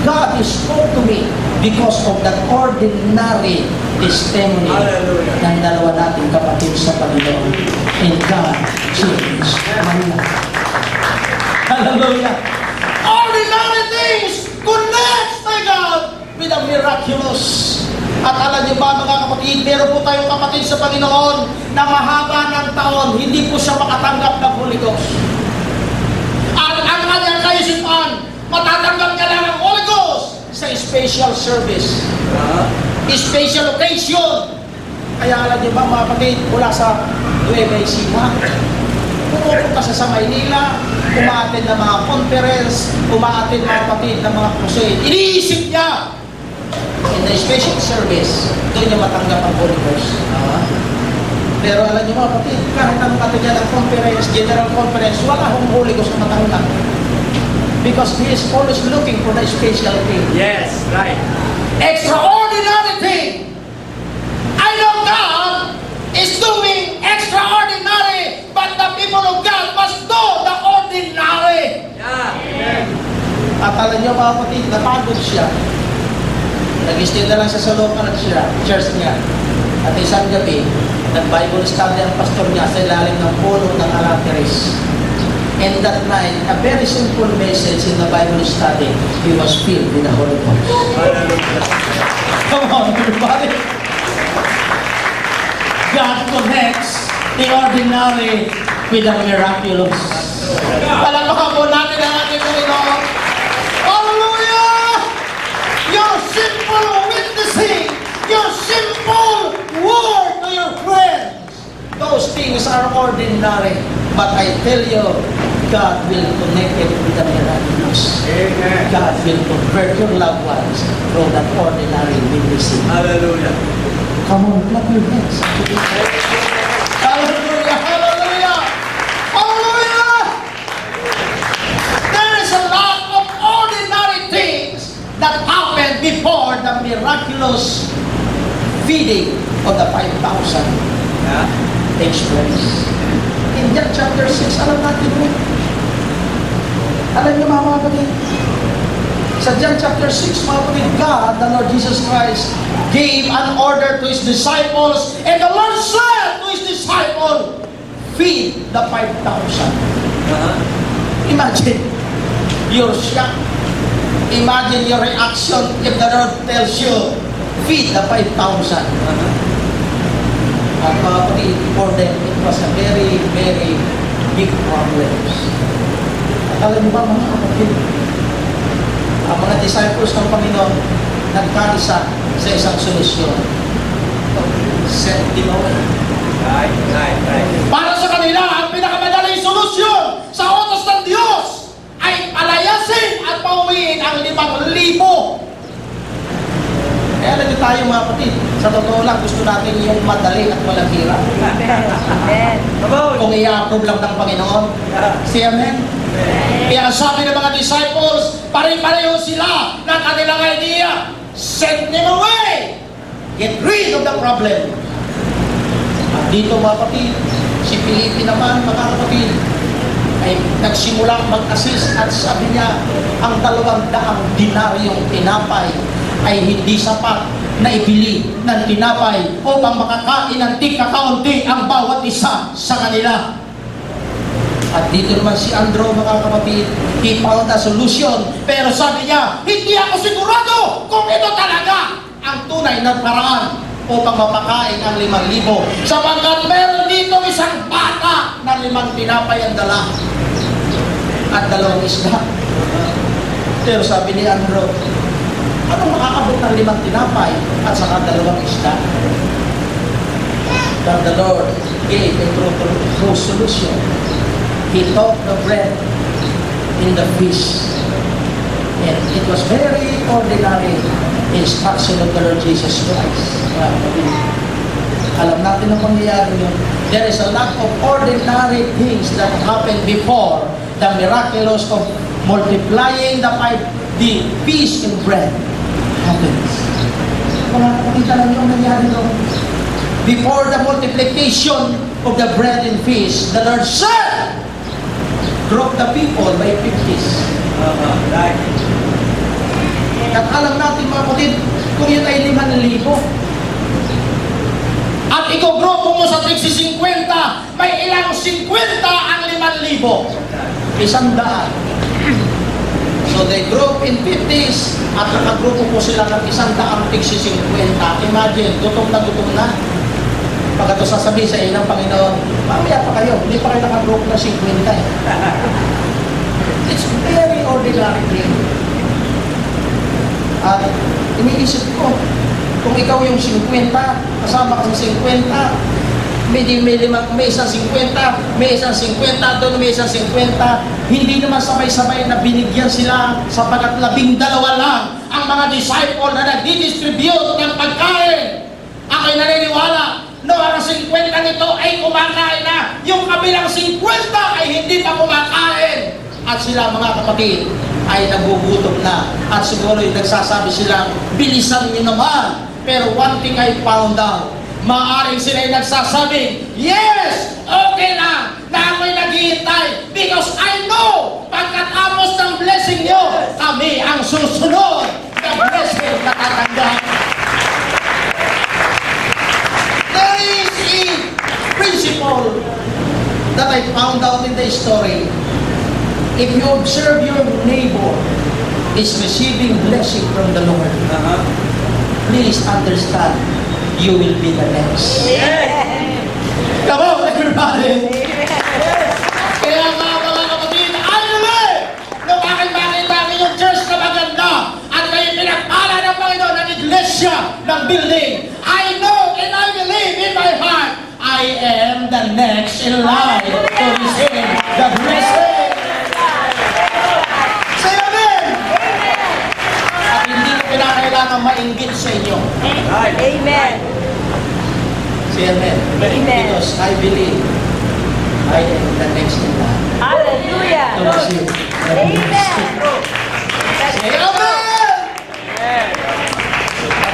God spoke to me because of that ordinary testimony Hallelujah. ng dalawa nating kapatid sa Panginoon. And God changed my life. Hallelujah. Ordinary things connects my God with a miraculous. At alam niyo ba mga kapatid, meron po tayong kapatid sa Panginoon na mahaba ng taon, hindi po siya makatanggap ng Holy Ghost. Kanyang kaisipan, matatanggap niya lang ang Holy Ghost sa special service, Ah. special occasion. Kaya alam niyo ba mga kapatid, mula sa Nueva Ecija, pumupunta siya sa Maynila, umaattend ng mga conference, umaattend mga kapatid ng mga crusade. Iniisip niya, in the special service, doon niya matanggap ang Holy Ghost. Ah. Pero alam niyo mga kapatid, kahit ang katunya ng conference, general conference, wala akong Holy Ghost na matanggap. Because He is always looking for the special thing. Yes, right. Extraordinary thing! I know God is doing extraordinary, but the people of God must do the ordinary. Yeah. At alam niyo mga kapatid, napagod siya. Nag-stay na lang siya sa loob ng siya, church niya. At isang gabi, nag-Bible study ang pastor niya sa ilalim ng puno ng Alateris. And that night, a very simple message in the Bible study, he was filled with the Holy Ghost. Come on, everybody. God connects the ordinary with the miraculous. Palakpakan po natin ang ating Panginoon. Hallelujah! Your simple witnessing, your simple word to your friends, those things are ordinary. But I tell you, God will connect it with the miraculous. Amen. God will convert your loved ones from that ordinary witnessing. Hallelujah. Come on, clap your hands. Hallelujah, hallelujah, hallelujah. There is a lot of ordinary things that happen before the miraculous feeding of the 5,000 Yeah. takes place. In John chapter 6, alam natin mo. Alam niyo mga kapatid, sa John chapter 6, mga kapatid, God, the Lord Jesus Christ, gave an order to His disciples, and the Lord said to His disciple, feed the 5,000. Uh-huh. Imagine, you're shocked. Imagine your reaction if the Lord tells you, feed the 5,000. Uh-huh. At mga kapatid, for them, it was a very, very big problem. Alam niyo ba mga kapatid, ang mga disciples ng Panginoon nagkaisa sa isang solusyon. Set them away. Right, right, right. Para sa kanila, ang pinakamadaling solusyon sa otos ng Diyos ay palayasin at pauwiin ang limang libo. Kaya alam niyo tayo mga kapatid, sa totoo lang gusto natin yung madali at walang hirap. Kung i-approve lang ng Panginoon. Si Amen? Kaya sabi ng mga disciples, pare-pareho sila ng kanilang idea. Send them away! Get rid of the problem. At dito mga kapatid, si Felipe naman mga kapatid, ay nagsimula mag-assist at sabi niya, ang dalawang daang dinaryong tinapay ay hindi sapat na ibili ng tinapay upang makakain ng tika-kaunti ang bawat isa sa kanila. At dito naman si Andrew, mga kapatid, he found a solution. Pero sabi niya, hindi ako sigurado kung ito talaga ang tunay na paraan upang mapakain ang limang libo. Sapagkat meron dito isang bata na limang tinapay ang dala at dalawang isda. Pero sabi ni Andrew, ano makakabot ng limang tinapay at saka dalawang isda? But the Lord gave a true solution. He took the bread in the fish. And it was very ordinary instruction of the Lord Jesus Christ. Alam natin ang mangyayari yun. There is a lot of ordinary things that happen before the miraculous of multiplying the five, the fish and bread happens. Mga kapatid, alam niyo ang nangyari doon? Before the multiplication of the bread and fish, the Lord said, group the people by fifties. Uh-huh. Right. At alam natin mga kapatid, kung yun ay liman libo. At ikogrupo mo sa tigsi 50, may ilang 50 ang liman libo. Isang daan. So they group in 50s at nakagrupo po sila ng isang daang tigsi 50. Imagine, gutom na gutom na. Pagkato sasabihin sa inyo ng Panginoon, mamaya pa kayo, hindi pa kayo nakagroup na 50 eh. It's very ordinary thing. At iniisip ko, kung ikaw yung 50, kasama ka sa 50, may, may, lima, may isang 50, may isang 50, doon may isang 50, hindi naman sabay-sabay na binigyan sila sapagat labing dalawa lang ang mga disciple na nagdi-distribute ng pagkain. Ako'y naniniwala, no, ang 50 nito ay kumakain na, yung kabilang 50 ay hindi pa kumakain. At sila mga kapatid ay nagugutom na. At siguro yung nagsasabi silang, bilisan niyo naman. Pero one thing I found out, Maaring sila yung nagsasabing, Yes! Okay lang na ako'y naghihintay because I know pagkatapos ng blessing nyo, kami ang susunod na blessing na tatanggap. Is a principle that I found out in the story. If you observe your neighbor is receiving blessing from the Lord, Uh-huh. please understand, you will be the next. Come on, everybody! Kaya nga mga kapatid, ano ba? Nung aking makita ang inyong church na maganda at kayo pinagpala ng Panginoon ng iglesia ng building, I know and I believe in my heart, I am the next in line to receive the blessing. Say amen! At hindi ko pinakailangan mainggit sa inyo. Amen. Say amen. Amen. Because I believe I am the next in line to Hallelujah. receive the Amen. blessing. Say amen!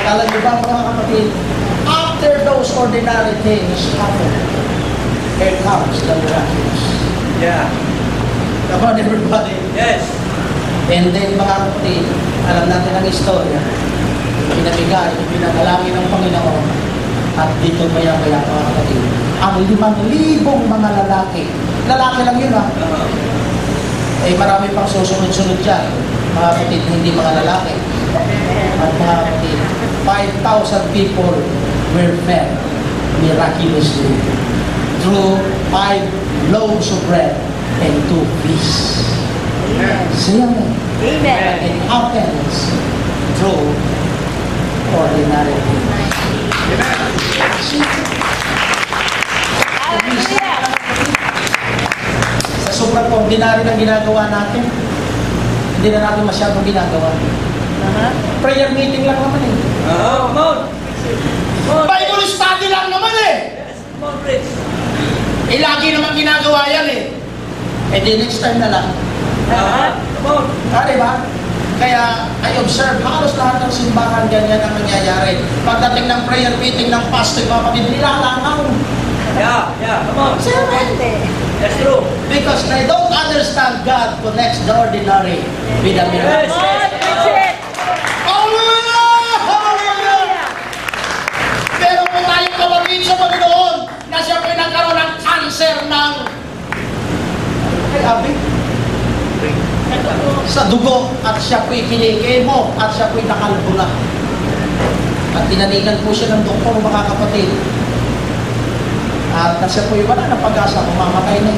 At alam niyo ba mga kapatid, after those ordinary things happen, here comes the miraculous. Yeah. Come on everybody. Yes. And then mga kapatid, alam natin ang istorya. Pinabigay, pinanalangin ng Panginoon. At dito maya-maya mga kapatid, ang limang libong mga lalaki. Lalaki lang yun ha. Eh marami pang susunod-sunod dyan. Mga kapatid, hindi mga lalaki. At mga kapatid, 5,000 people were fed miraculously through five loaves of bread and two fish. Siya mo. Amen. It happens through ordinary things. Sa sobrang ordinary na ginagawa natin, hindi na natin masyadong ginagawa. Uh-huh. Prayer meeting lang naman eh. Come on. Bible study lang naman eh. Yes. Eh, lagi naman ginagawa yan eh. Eh, di next time na lang. Come on. Ah, di ba? Kaya, I observe, halos lahat ng simbahan ganyan ang nangyayari. Pagdating ng prayer meeting ng pastor, kapatid, nilalangaw. Yeah. Yeah. Come on. That's true. Because they don't understand God connects the ordinary with the miracle. Yes. Lord, preach it. Hallelujah! Hallelujah! Pero kung tayo kapatid sa Panginoon na siya po'y nagkaroon ng cancer ng ay abi sa dugo at siya po'y kinikemo at siya po'y nakalbo na. At tinanigan po siya ng doktor mga kapatid. At siya po'y wala na pag-asa, kumamatay na.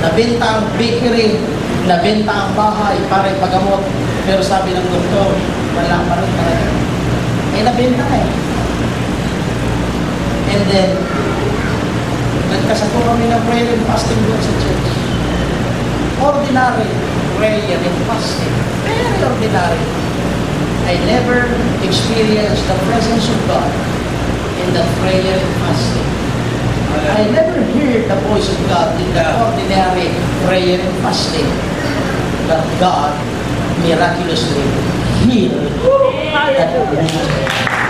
Nabenta ang bakery, nabenta ang bahay para ipagamot. Pero sabi ng doktor, wala pa rin talaga. Eh, nabenta na eh. And then, nagkasapo kami ng prayer and fasting doon sa church. Ordinary prayer and fasting. Very ordinary. I never experienced the presence of God in the prayer and fasting. I never heard the voice of God in the ordinary prayer and fasting. But God miraculously healed that Hallelujah.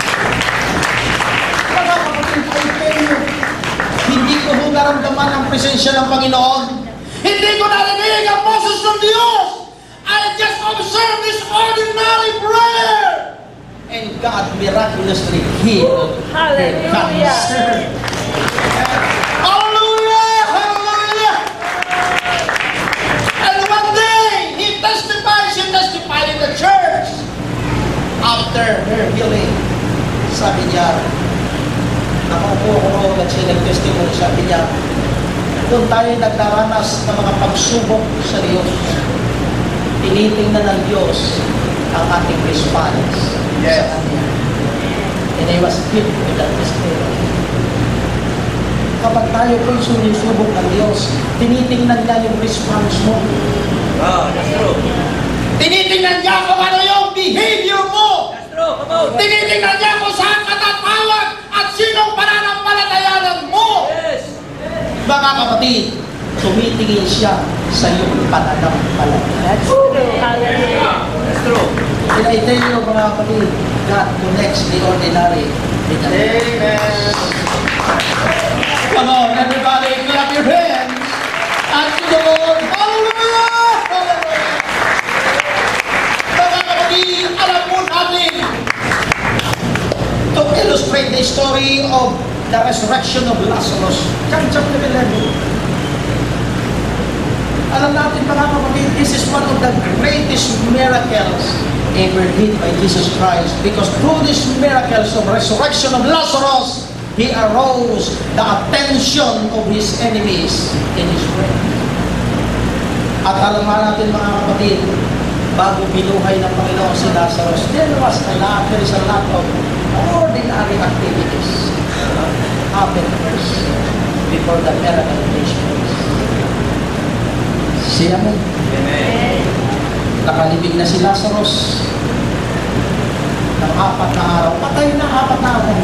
Hindi ko ho naramdaman ang presensya ng Panginoon. Hindi ko narinig ang boses ng Diyos. I just observed this ordinary prayer. And God miraculously healed Hallelujah. Hallelujah! Hallelujah! And one day, he testified, she testified in the church. After her healing, sabi niya, nakaupo ako roon at siya nag-testimony, sabi niya, kung tayo nagdaranas ng mga pagsubok sa Diyos, tinitingnan ng Diyos ang ating response Yes. sa Kanya. And I was hit with that testimony. Kapag tayo po'y sumisubok ng Diyos, tinitingnan niya yung response mo. Oh, that's true. Tinitingnan niya kung ano yung behavior mo. That's true. Tinitingnan niya kung saan ka tatawag at sinong pananampalatayanan mo. Yes. Mga kapatid, tumitingin siya sa iyong pananampalataya. That's true. That's true. And I tell you mga kapatid, God connects the ordinary with the Amen. Come on, everybody, clap your hands. And to the Lord! Hallelujah! Illustrate the story of the resurrection of Lazarus, chapter 11. Alam natin mga kapatid, this is one of the greatest miracles ever did by Jesus Christ. Because through these miracles of resurrection of Lazarus, He arose the attention of His enemies in His friends. At alam natin mga kapatid, bago binuhay ng Panginoon si Lazarus, there was a lot, there is a lot of ordinary activities happen first before the miracle takes place. Siya mo, Amen. nakalibig na si Lazarus ng apat na araw. Patay na apat na araw.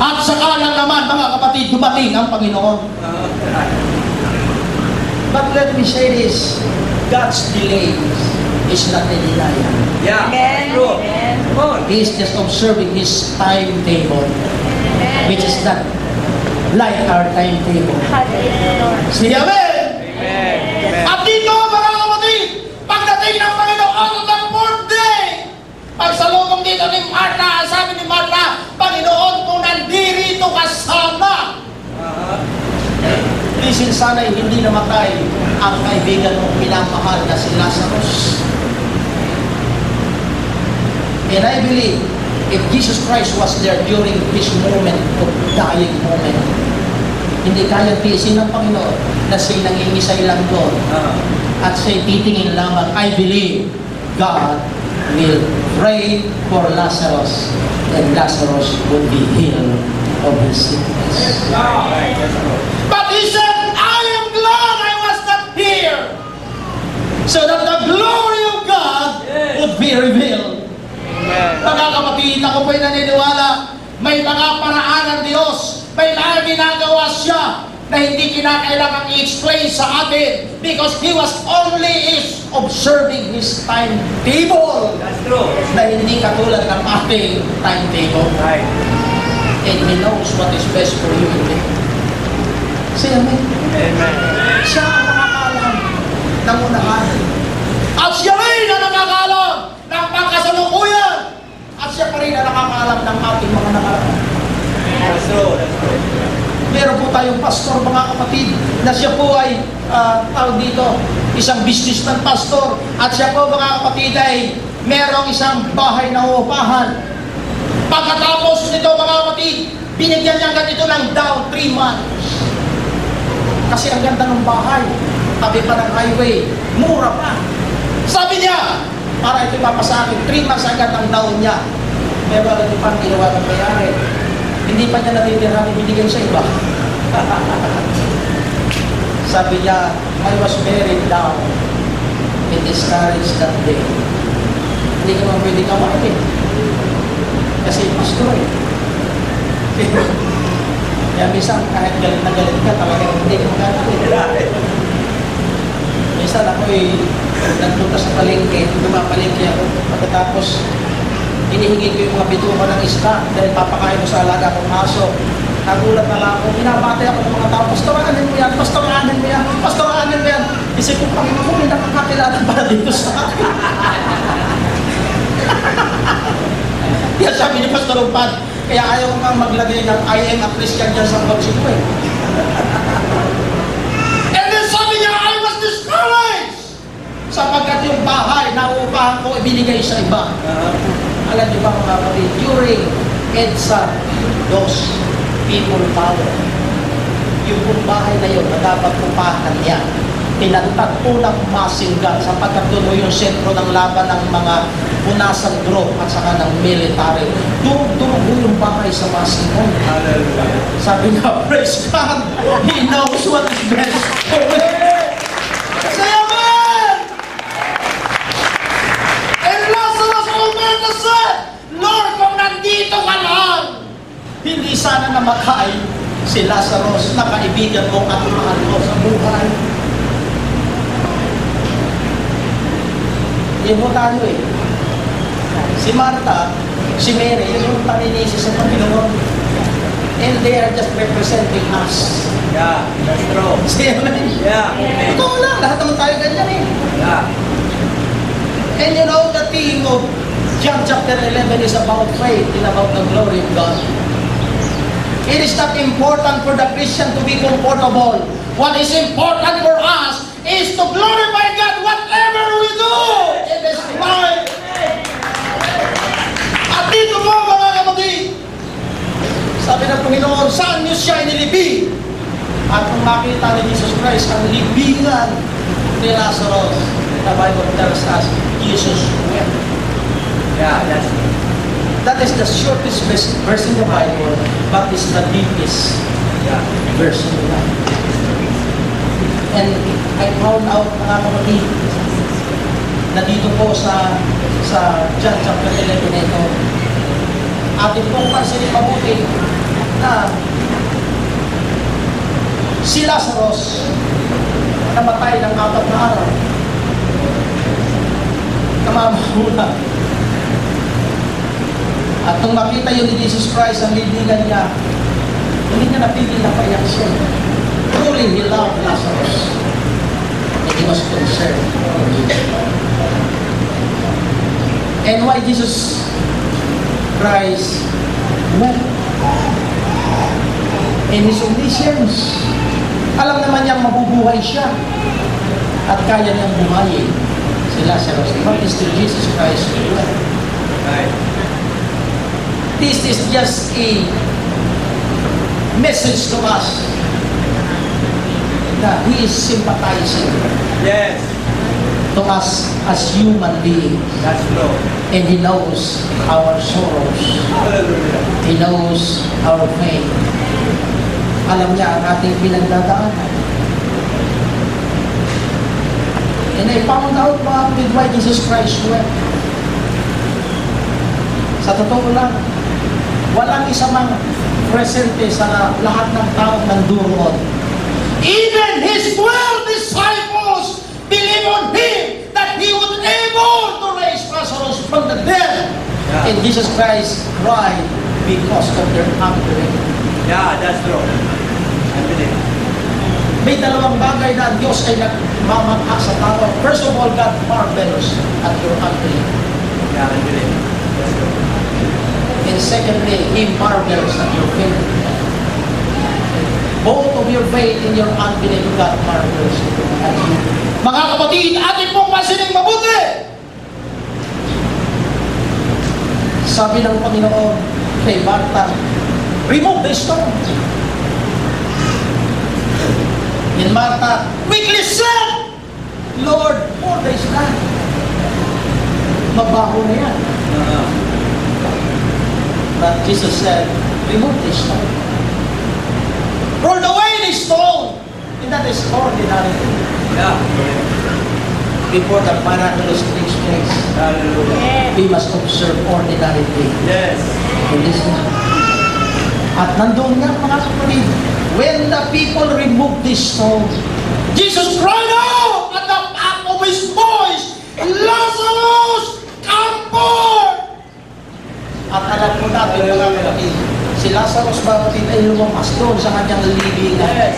At saka lang naman, mga kapatid, dumating ang Panginoon. Uh, But let me say this, God's delays is not a denial. yeah. Amen. True. Amen. Come on. He is just observing His timetable, which is not like our timetable. Say Amen! Amen. Amen. At dito, mga kapatid, pagdating ng Panginoon on the fourth day, pagsalubong dito ni Martha, sabi ni Martha, Panginoon, kung nandirito kasama, Uh-huh. Lisin sana'y hindi namatay ang kaibigan mong pinamahal na si Lazarus. And I believe, if Jesus Christ was there during this moment of dying moment, hindi kaya tiisin ng Panginoon na siya'y nangingisay lang doon Uh-huh. at siya'y titingin lamang, I believe God will pray for Lazarus and Lazarus would be healed of his sickness. But he said, I am glad I was not here so that the glory of God would be revealed. Amen. Mga kapatid, ako po'y naniniwala, may mga paraan ng Diyos, may mga ginagawa siya na hindi kinakailangang i-explain sa atin because He was only is observing His timetable That's true. na hindi katulad ng ating timetable Right. and He knows what is best for you and me. Say Amen. Amen. Siya ang nakakaalam ng unahan. At siya rin ang nakakaalam ng pangkasalukuyan. Siya pa rin ang nakakaalam ng ating mga nakaraan. That's true. That's true. Meron po tayong pastor, mga kapatid, na siya po ay, uh, tawag dito, isang businessman pastor. At siya po, mga kapatid, ay merong isang bahay na uupahan. Pagkatapos nito, mga kapatid, binigyan niya ganito ng down 3 months. Kasi ang ganda ng bahay, tabi pa ng highway, mura pa. Sabi niya, para ito ipapasa akin, 3 months agad ang down niya. Pero alam niyo pa, ginawa ng mayari, hindi pa niya natitirahan, ibinigay sa iba. Sabi niya, I was very down and discouraged that day. Hindi ka naman pwede kawain eh. Kasi pastor eh. Kaya minsan kahit galit na galit ka, talagang hindi ka magagalit. Minsan ako eh, nagpunta sa palengke, dumapalengke ako. Pagkatapos, hinihingi ko yung mga bituka ng isda dahil papakain ko sa alaga kong aso. Nagulat na lang ako, binabati ako ng mga tao, pastoranin mo yan, pastoranin mo yan, pastoranin mo yan. Isip ko, Panginoon ko, may nakakakilala pala dito sa akin. Kaya sabi ni Pastor Upad, kaya ayaw ko nga maglagay ng I am a Christian dyan sa kotse ko eh. And then sabi niya, I was discouraged sapagkat yung bahay na upahan ko, ibinigay binigay sa iba. Ah, Alam niyo ba mga kapatid, during EDSA DOS, People Power, yung pong bahay na yun na dapat pupahan niya, tinagtag po ng Masingan sapagkat doon po yung sentro ng laban ng mga punasang group at saka ng military. Doon, doon po yung bahay sa. Hallelujah. Sabi niya, praise God, He knows what is best for me. Said, Lord, kung nandito ka lang, hindi sana namatay si Lazarus na kaibigan mo at mahal mo sa buhay. Yun mo tayo eh. Si Martha, si Mary, yun yung paninisi sa Panginoon. And they are just representing us. Yeah, that's true. Say amen. Yeah. Totoo lang, lahat naman tayo ganyan eh. Yeah. And you know, the theme of John chapter 11 is about faith and about the glory of God. It is not important for the Christian to be comfortable. What is important for us is to glorify God whatever we do in this life. At dito po mga kapatid, sabi ng Panginoon, saan niyo siya inilibing? At kung makita ni Jesus Christ ang libingan ni Lazarus, the Bible tells us, Jesus wept. Yeah, that's. That is the shortest verse in the Bible, but it's the deepest Yeah. verse in the Bible. And I found out, mga kapatid, na dito po sa sa John chapter 11 na ito, atin pong pansinin mabuti na si Lazarus namatay ng apat na araw. Kamamahula. At nung makita yun ni Jesus Christ ang libingan niya, hindi niya napigil na payak siya. Truly, he loved Lazarus. And he was concerned. And why Jesus Christ wept? In his omniscience, alam naman niyang mabubuhay siya at kaya niyang buhayin si Lazarus. But still Jesus Christ wept. Right. This is just a message to us that He is sympathizing Yes, to us as human beings. that's true. And He knows our sorrows. Hallelujah. He knows our pain. Alam niya ang ating pinagdadaanan. And I found out mga kapatid why Jesus Christ wept. Sa totoo lang, walang isa mang presente sa lahat ng taong nanduroon. Even His 12 disciples believe on Him that He would able to raise Lazarus from the dead. Yeah. And Jesus Christ cried because of their unbelief. Yeah, that's true. I believe. May dalawang bagay na ang Diyos ay nagmamangha sa tao. First of all, God marvels at your unbelief. Yeah, I believe. That's true. And secondly, He marvels at your faith. Both of your faith and your unbelief, God marvels at you. Mga kapatid, atin pong pasining mabuti! Sabi ng Panginoon kay Martha, remove the stone. And Martha quickly said, Lord, four days na. Mabaho na yan. Uh-huh. But Jesus said, remove the stone. Roll away the stone. And that is ordinary thing. Yeah. Before the miraculous takes place, Hallelujah. we must observe ordinary things. Yes. in this life. At nandun nga mga kapatid, when the people removed this stone, Jesus cried out at the top of his voice, Lazarus, come forth! At alam po natin mga kapatid, si Lazarus kapatid ay lumabas doon sa kanyang libingan. Yes.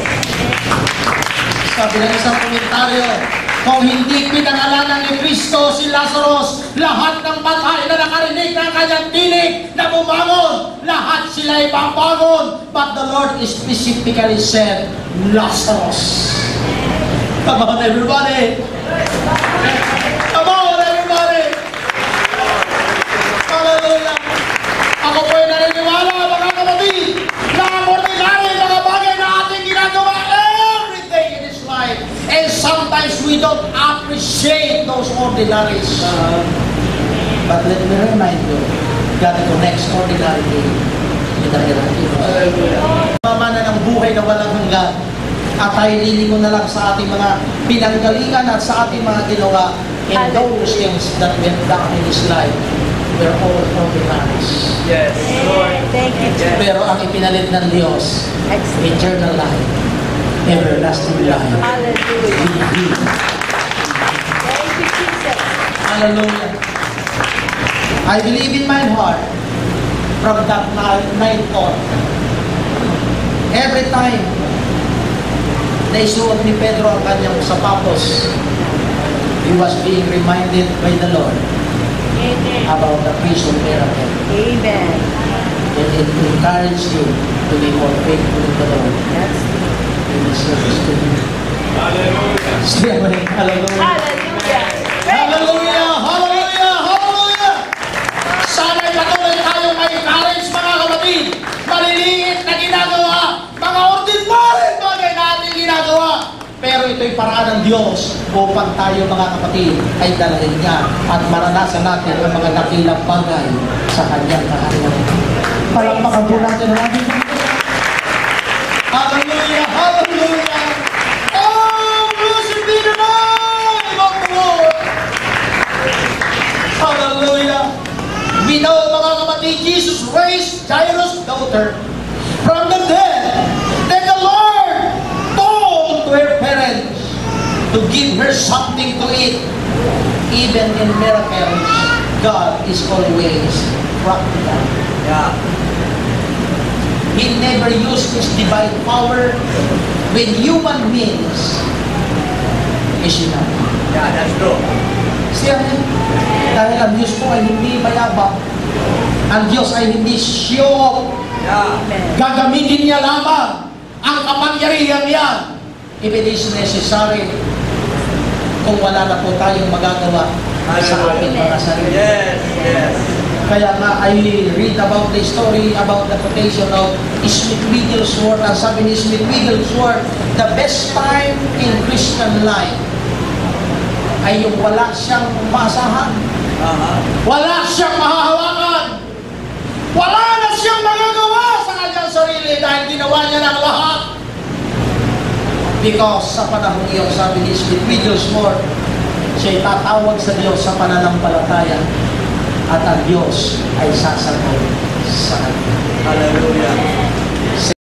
Sabi ng isang komentaryo, kung hindi pinangalanan ni Kristo si Lazarus, lahat ng patay na nakarinig ng kanyang tinig na bumangon, lahat sila ay babangon. But the Lord specifically said, Lazarus. Come on everybody! Come on everybody! Kapatid, na ang ordinary mga bagay na ating ginagawa every day in this life. And sometimes we don't appreciate those ordinaries. But let me remind you, God connects ordinary day with the miraculous. Mamana ng buhay na walang hanggan at tayo lilingon na lang sa ating mga pinanggalingan at sa ating mga ginawa and those things that went down in His life were all ordinaries. Yes, Lord. Thank you, Jesus. Pero ang ipinalit ng Diyos, Excellent. eternal life, everlasting life. Hallelujah. Thank you, Jesus. Hallelujah. I believe in my heart from that night on. Every time na isuot ni Pedro ang kanyang sapatos, he was being reminded by the Lord. About the prison miracle. Amen. And it encouraged him to be more faithful to the Lord That's in his service to Him. Hallelujah. Hallelujah. Hallelujah. Hallelujah! Ito'y paraan ng Diyos upang tayo mga kapatid ay dalhin niya at maranasan natin ang mga dakilang bagay sa kanyang kaharian. Palakpakan po natin ang ating Hallelujah! Hallelujah! Oh, blessed be the name of the Lord! Hallelujah! We know, mga kapatid, Jesus raised Jairus' daughter from the dead. Then the Lord told to her parents to give her something to eat. Even in miracles, God is always practical. Yeah. He never used His divine power with human means. Is enough. Yeah, that's true. Siya dahil ang Diyos po ay hindi mayabang. Ang Diyos ay hindi show Yeah. Gagamitin niya lamang ang kapangyarihan niya. If it is necessary, kung wala na po tayong magagawa sa ating mga sarili. Yes, yes. Kaya nga, I read about the story about the quotation of Smith Wigglesworth. Ang sabi ni Smith Wigglesworth, the best time in Christian life ay yung wala siyang maasahan. Uh-huh. Wala siyang mahahawakan. Wala na siyang magagawa sa kanyang sarili dahil ginawa niya ng lahat. Because sa panahon iyon, sabi ni Smith Wigglesworth, siya'y tatawag sa Diyos sa pananampalataya at ang Diyos ay sasagot sa kanya. Hallelujah.